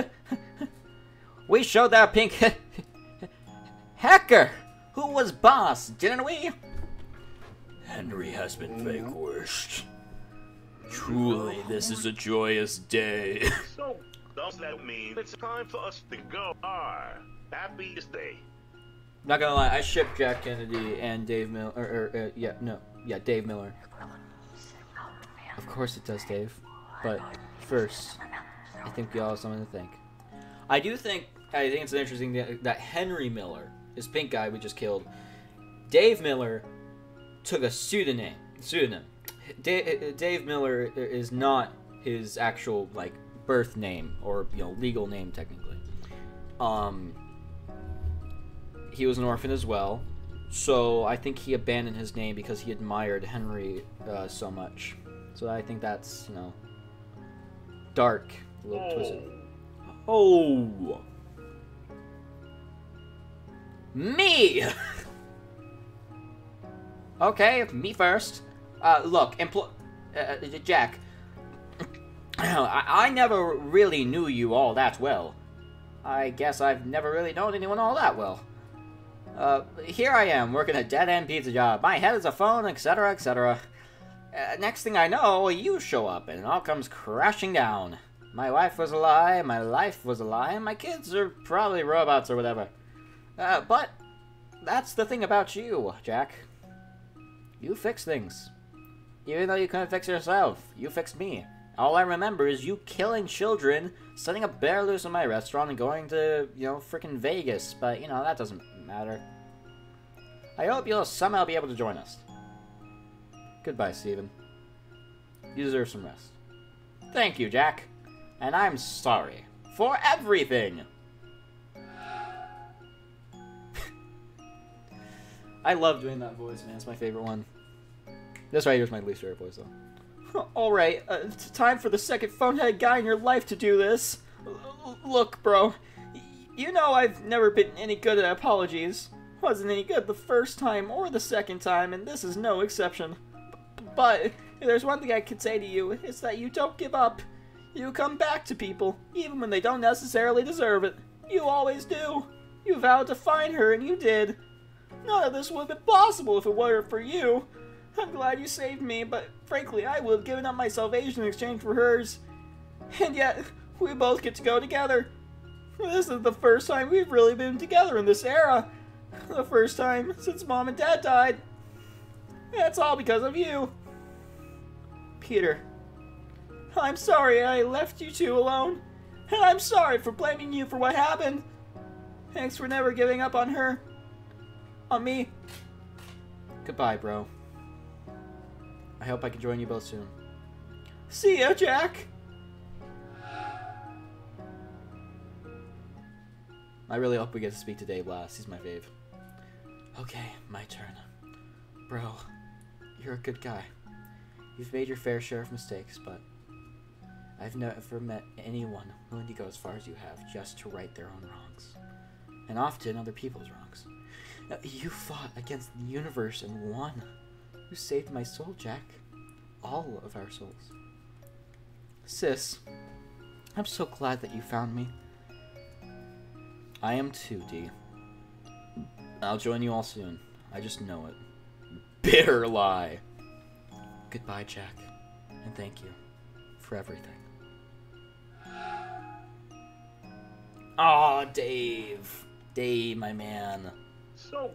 we showed that pink hacker who was boss, didn't we? Henry has been vanquished. Truly, this is a joyous day. So, does that mean it's time for us to go our happiest day? Not gonna lie, I ship Jack Kennedy and Dave Miller. Or, or uh, yeah, no, yeah, Dave Miller. Of course it does, Dave. But first, I think we all have something to think. I do think I think it's interesting that, that Henry Miller, this pink guy we just killed, Dave Miller took a pseudonym. Pseudonym. Da- Dave Miller is not his actual like birth name or you know legal name technically. Um, he was an orphan as well, so I think he abandoned his name because he admired Henry uh, so much. So I think that's you know dark, a little twisted. Oh, me. okay, me first. Uh, look, empl- uh, uh, Jack. I, I never really knew you all that well. I guess I've never really known anyone all that well. Uh, here I am, working a dead-end pizza job. My head is a phone, etc., etc. Uh, next thing I know, you show up, and it all comes crashing down. My wife was a lie, my life was a lie, my kids are probably robots or whatever. Uh, but that's the thing about you, Jack. You fix things. Even though you couldn't fix yourself, you fixed me. All I remember is you killing children, setting a bear loose in my restaurant, and going to, you know, freaking Vegas. But, you know, that doesn't matter. I hope you'll somehow be able to join us. Goodbye, Steven. You deserve some rest. Thank you, Jack. And I'm sorry for everything. I love doing that voice, man. It's my favorite one. This right here is my least favorite voice, though. Alright, uh, it's time for the second phone-head guy in your life to do this. L look, bro. You know I've never been any good at apologies. Wasn't any good the first time or the second time, and this is no exception. But, if there's one thing I could say to you, it's that you don't give up. You come back to people, even when they don't necessarily deserve it. You always do. You vowed to find her, and you did. None of this would have been possible if it weren't for you. I'm glad you saved me, but frankly, I would have given up my salvation in exchange for hers. And yet, we both get to go together. This is the first time we've really been together in this era. The first time since mom and dad died. That's all because of you. Peter, I'm sorry I left you two alone. And I'm sorry for blaming you for what happened. Thanks for never giving up on her. On me. Goodbye, bro. I hope I can join you both soon. See ya, Jack! I really hope we get to speak to Dave last. He's my fave. Okay, my turn. Bro, you're a good guy. You've made your fair share of mistakes, but I've never met anyone willing to go as far as you have just to right their own wrongs. And often other people's wrongs. You fought against the universe and won. You saved my soul, Jack. All of our souls. Sis, I'm so glad that you found me. I am too, D. I'll join you all soon. I just know it. Bitter lie. Goodbye, Jack. And thank you for everything. Aw, Dave. Dave, my man. So,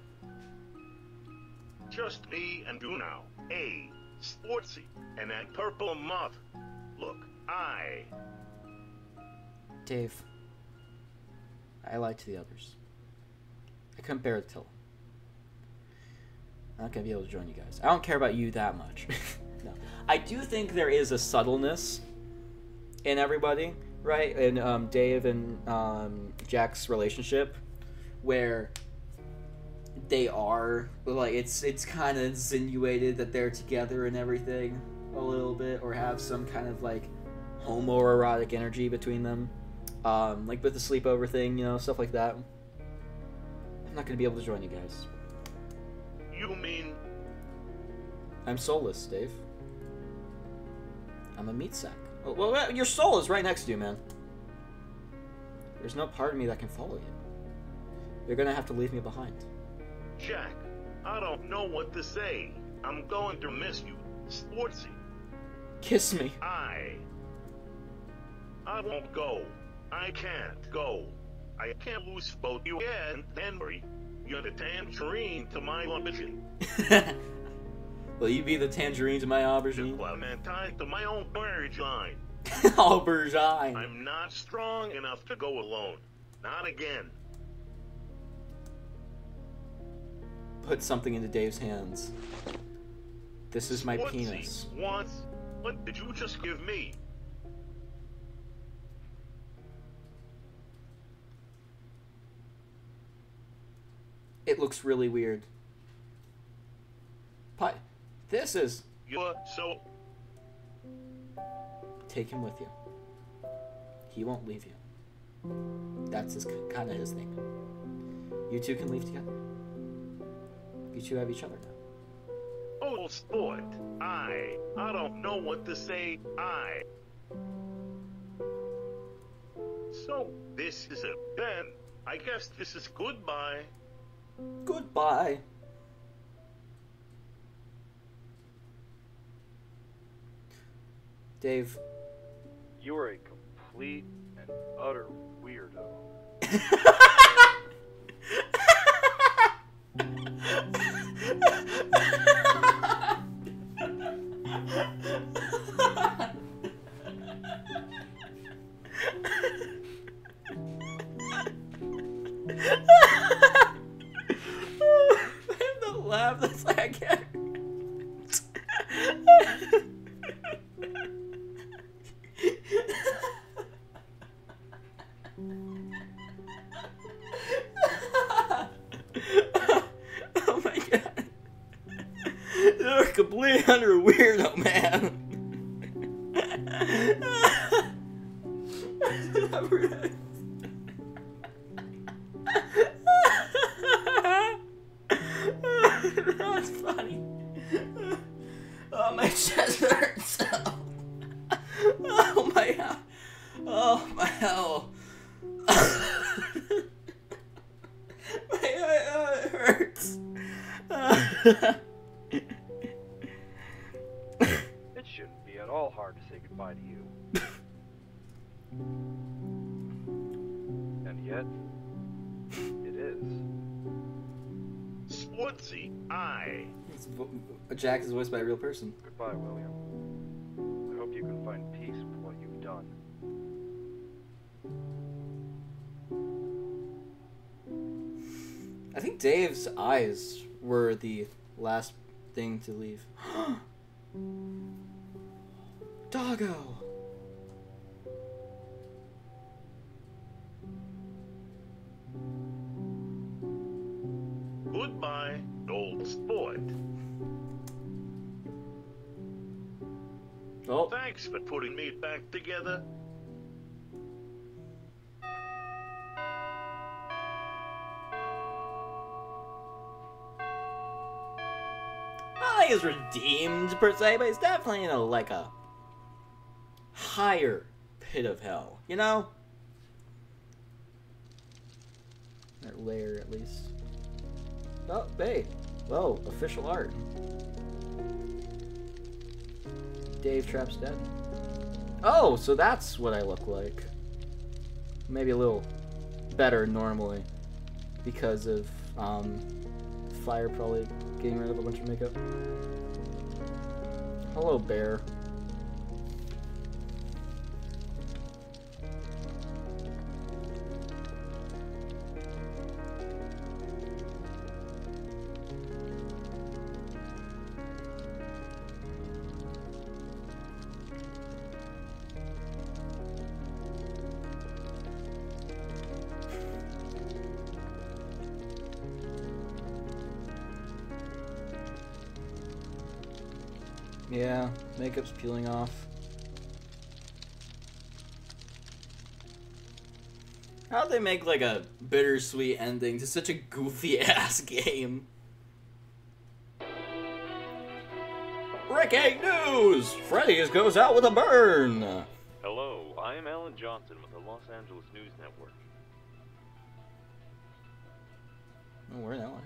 just me and you now. A, Sportsy, and that purple moth. Look, I. Dave, I lied to the others. I couldn't bear to tell. I'm not gonna be able to join you guys. I don't care about you that much. no, I do think there is a subtleness in everybody, right? In um, Dave and um, Jack's relationship, where they are like it's it's kind of insinuated that they're together and everything a little bit, or have some kind of like homoerotic energy between them, um, like with the sleepover thing, you know, stuff like that. I'm not gonna be able to join you guys. You mean I'm soulless, Dave. I'm a meat sack. Oh, well, well, your soul is right next to you, man. There's no part of me that can follow you. You're gonna have to leave me behind. Jack? I don't know what to say. I'm going to miss you, Sportsy. Kiss me. I. I won't go. I can't go. I can't lose both you and Henry. You're the tangerine to my ambition. Will you be the tangerine to my aubergine? clementine to my own marriage line. aubergine. I'm not strong enough to go alone. Not again. Put something into Dave's hands. This is my penis. Once. What did you just give me? It looks really weird. But this is. You're uh, so. Take him with you. He won't leave you. That's his kind of his thing. You two can leave together. You two have each other now. Oh, sport. I. I don't know what to say. I. So, this is it. Then, I guess this is goodbye. Goodbye. Dave. You are a complete and utter weirdo. Jack is voiced by a real person. Goodbye, William. I hope you can find peace with what you've done. I think Dave's eyes were the last thing to leave. Doggo! Goodbye, old sport. Oh, Thanks for putting me back together. I he's redeemed per se, but he's definitely in a like a higher pit of hell. You know? That layer at least. Oh, hey. Whoa, official art. Dave Trap's dead. Oh, so that's what I look like. Maybe a little better normally. Because of um fire probably getting rid of a bunch of makeup. Hello, bear. Yeah, makeup's peeling off. How'd they make like a bittersweet ending to such a goofy ass game? Breaking news! Freddy's goes out with a burn! Hello, I am Alan Johnson with the Los Angeles News Network. Oh, where that one?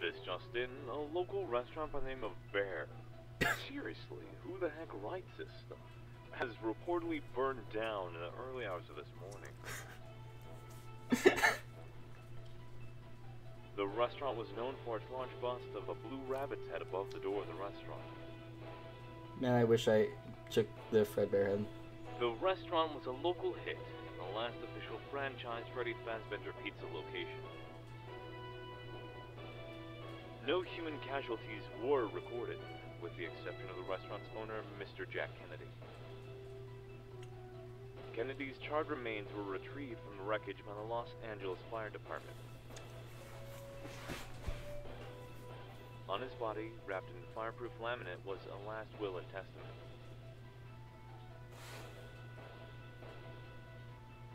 This just in, a local restaurant by the name of Bear. Seriously, who the heck writes this stuff? Has reportedly burned down in the early hours of this morning. The restaurant was known for its large bust of a blue rabbit's head above the door of the restaurant. Man, I wish I took the Fredbear head. The restaurant was a local hit and the last official franchise Freddy Fazbear Pizza location. No human casualties were recorded, with the exception of the restaurant's owner, Mr. Jack Kennedy. Kennedy's charred remains were retrieved from the wreckage by the Los Angeles Fire Department. On his body, wrapped in fireproof laminate, was a last will and testament.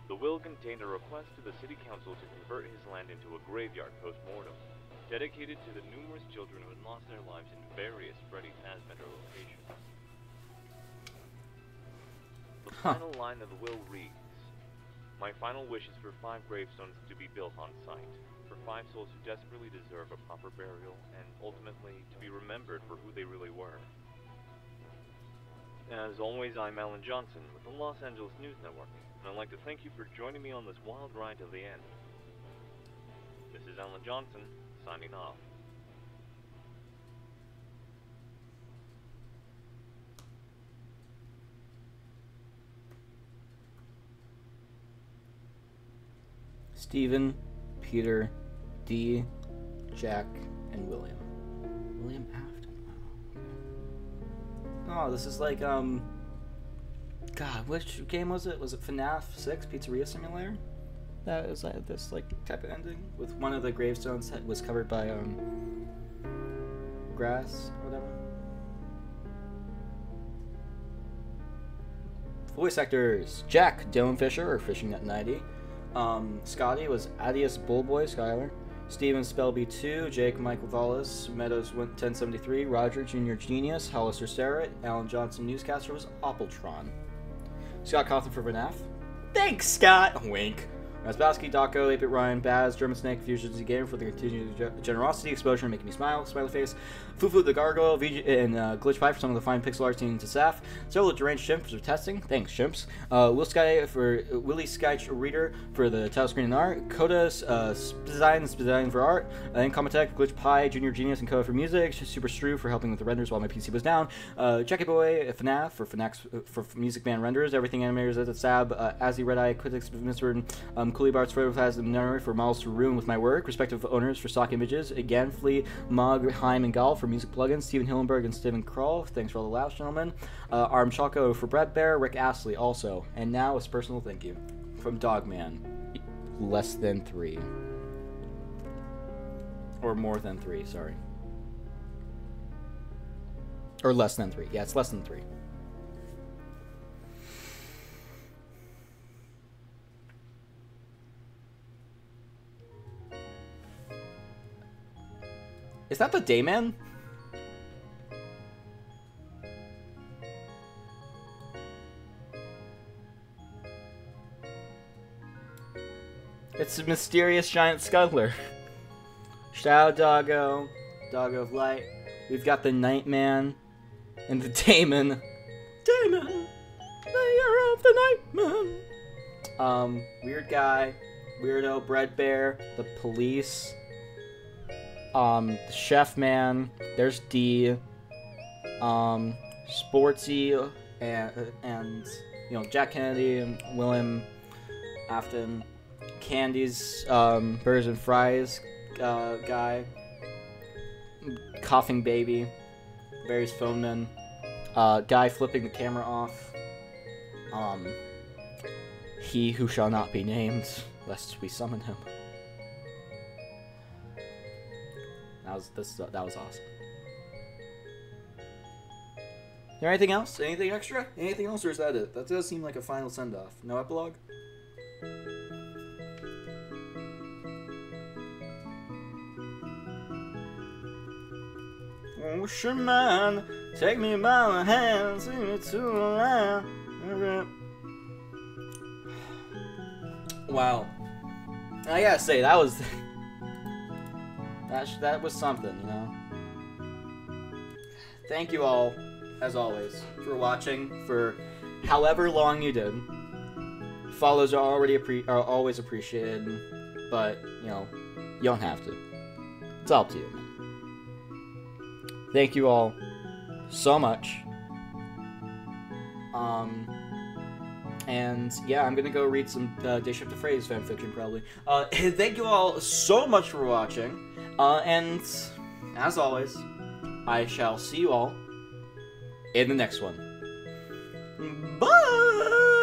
The will contained a request to the city council to convert his land into a graveyard post-mortem, dedicated to the numerous children who had lost their lives in various Freddy Fazbear locations. The Huh. final line of the will reads, My final wish is for five gravestones to be built on site, for five souls who desperately deserve a proper burial, and ultimately to be remembered for who they really were. As always, I'm Alan Johnson with the Los Angeles News Network, and I'd like to thank you for joining me on this wild ride to the end. This is Alan Johnson, signing off. Steven, Peter, D, Jack, and William. William Afton. Oh, this is like um. God, which game was it? Was it FNAF Six Pizzeria Simulator? That was like this like type of ending with one of the gravestones that was covered by um grass or whatever. Voice actors: Jack Dylan Fisher or Fishing at 90. Um, Scotty was Adius Bullboy Skyler. Steven Spelby 2, Jake Michael Vallis, Meadows 1073, Roger Junior Genius, Hollister Sarah, Alan Johnson Newscaster was Appletron. Scott Cawthon for Vanaf. Thanks, Scott! Wink. Rasbowski, Daco, 8 Ryan, Baz, German Snake, Fusion Z Gamer for the continued ge- generosity, exposure, making me smile, smiley face. Fufu the Gargoyle, VG, and uh, Glitch Pipe for some of the fine pixel art seen to Saf. Solo Deranged Chimps for testing. Thanks, Chimps. Uh, Will Sky for uh, Willie Skych Reader for the title screen and art. Coda's uh, Design Design for art. Uh, and Comatech, Glitch Pie, Junior Genius, and Coda for music. Super Strew for helping with the renders while my PC was down. Uh, Jackie Boy, FNAF for FNAF for Music Band renders. Everything animators at the Sab. Uh, Azzy Red Eye, Critics, Mr. Um, Bart's for has the memory for Miles to Ruin with my work. Respective owners for stock images. Again, Flea, Mog, Heim, and Gall for music plugins. Stephen Hillenburg and Stephen Kroll. Thanks for all the laughs, gentlemen. Uh, Arm Choco for Threadbear. Rick Astley also. And now a personal thank you from Dogman. Less than three. Or more than three, sorry. Or less than three. Yeah, it's less than three. Is that the Dayman? It's a mysterious giant scuttler. Shout out Doggo, Doggo of Light. We've got the Nightman and the Damon. Damon, layer of the Nightman. Um, weird guy, weirdo, Threadbear, the police um, the chef man. There's D. Um, Sportsy and and you know Jack Kennedy and William Afton, Candy's um, burgers and fries uh, guy, coughing baby, Barry's phone man, uh, guy flipping the camera off. Um, he who shall not be named, lest we summon him. Was this. That was awesome. Is there anything else? Anything extra? Anything else, or is that it? That does seem like a final send off. No epilogue. Ocean man, take me by the hand, take me to the land. Wow. I gotta say that was that that was something, you know. Thank you all, as always, for watching for however long you did. Follows are already appre- are always appreciated, but you know, you don't have to. It's all up to you. Thank you all so much. Um, and yeah, I'm gonna go read some uh, Dayshift at Freddy's fanfiction probably. Uh, thank you all so much for watching. Uh, and as always, I shall see you all in the next one. Bye!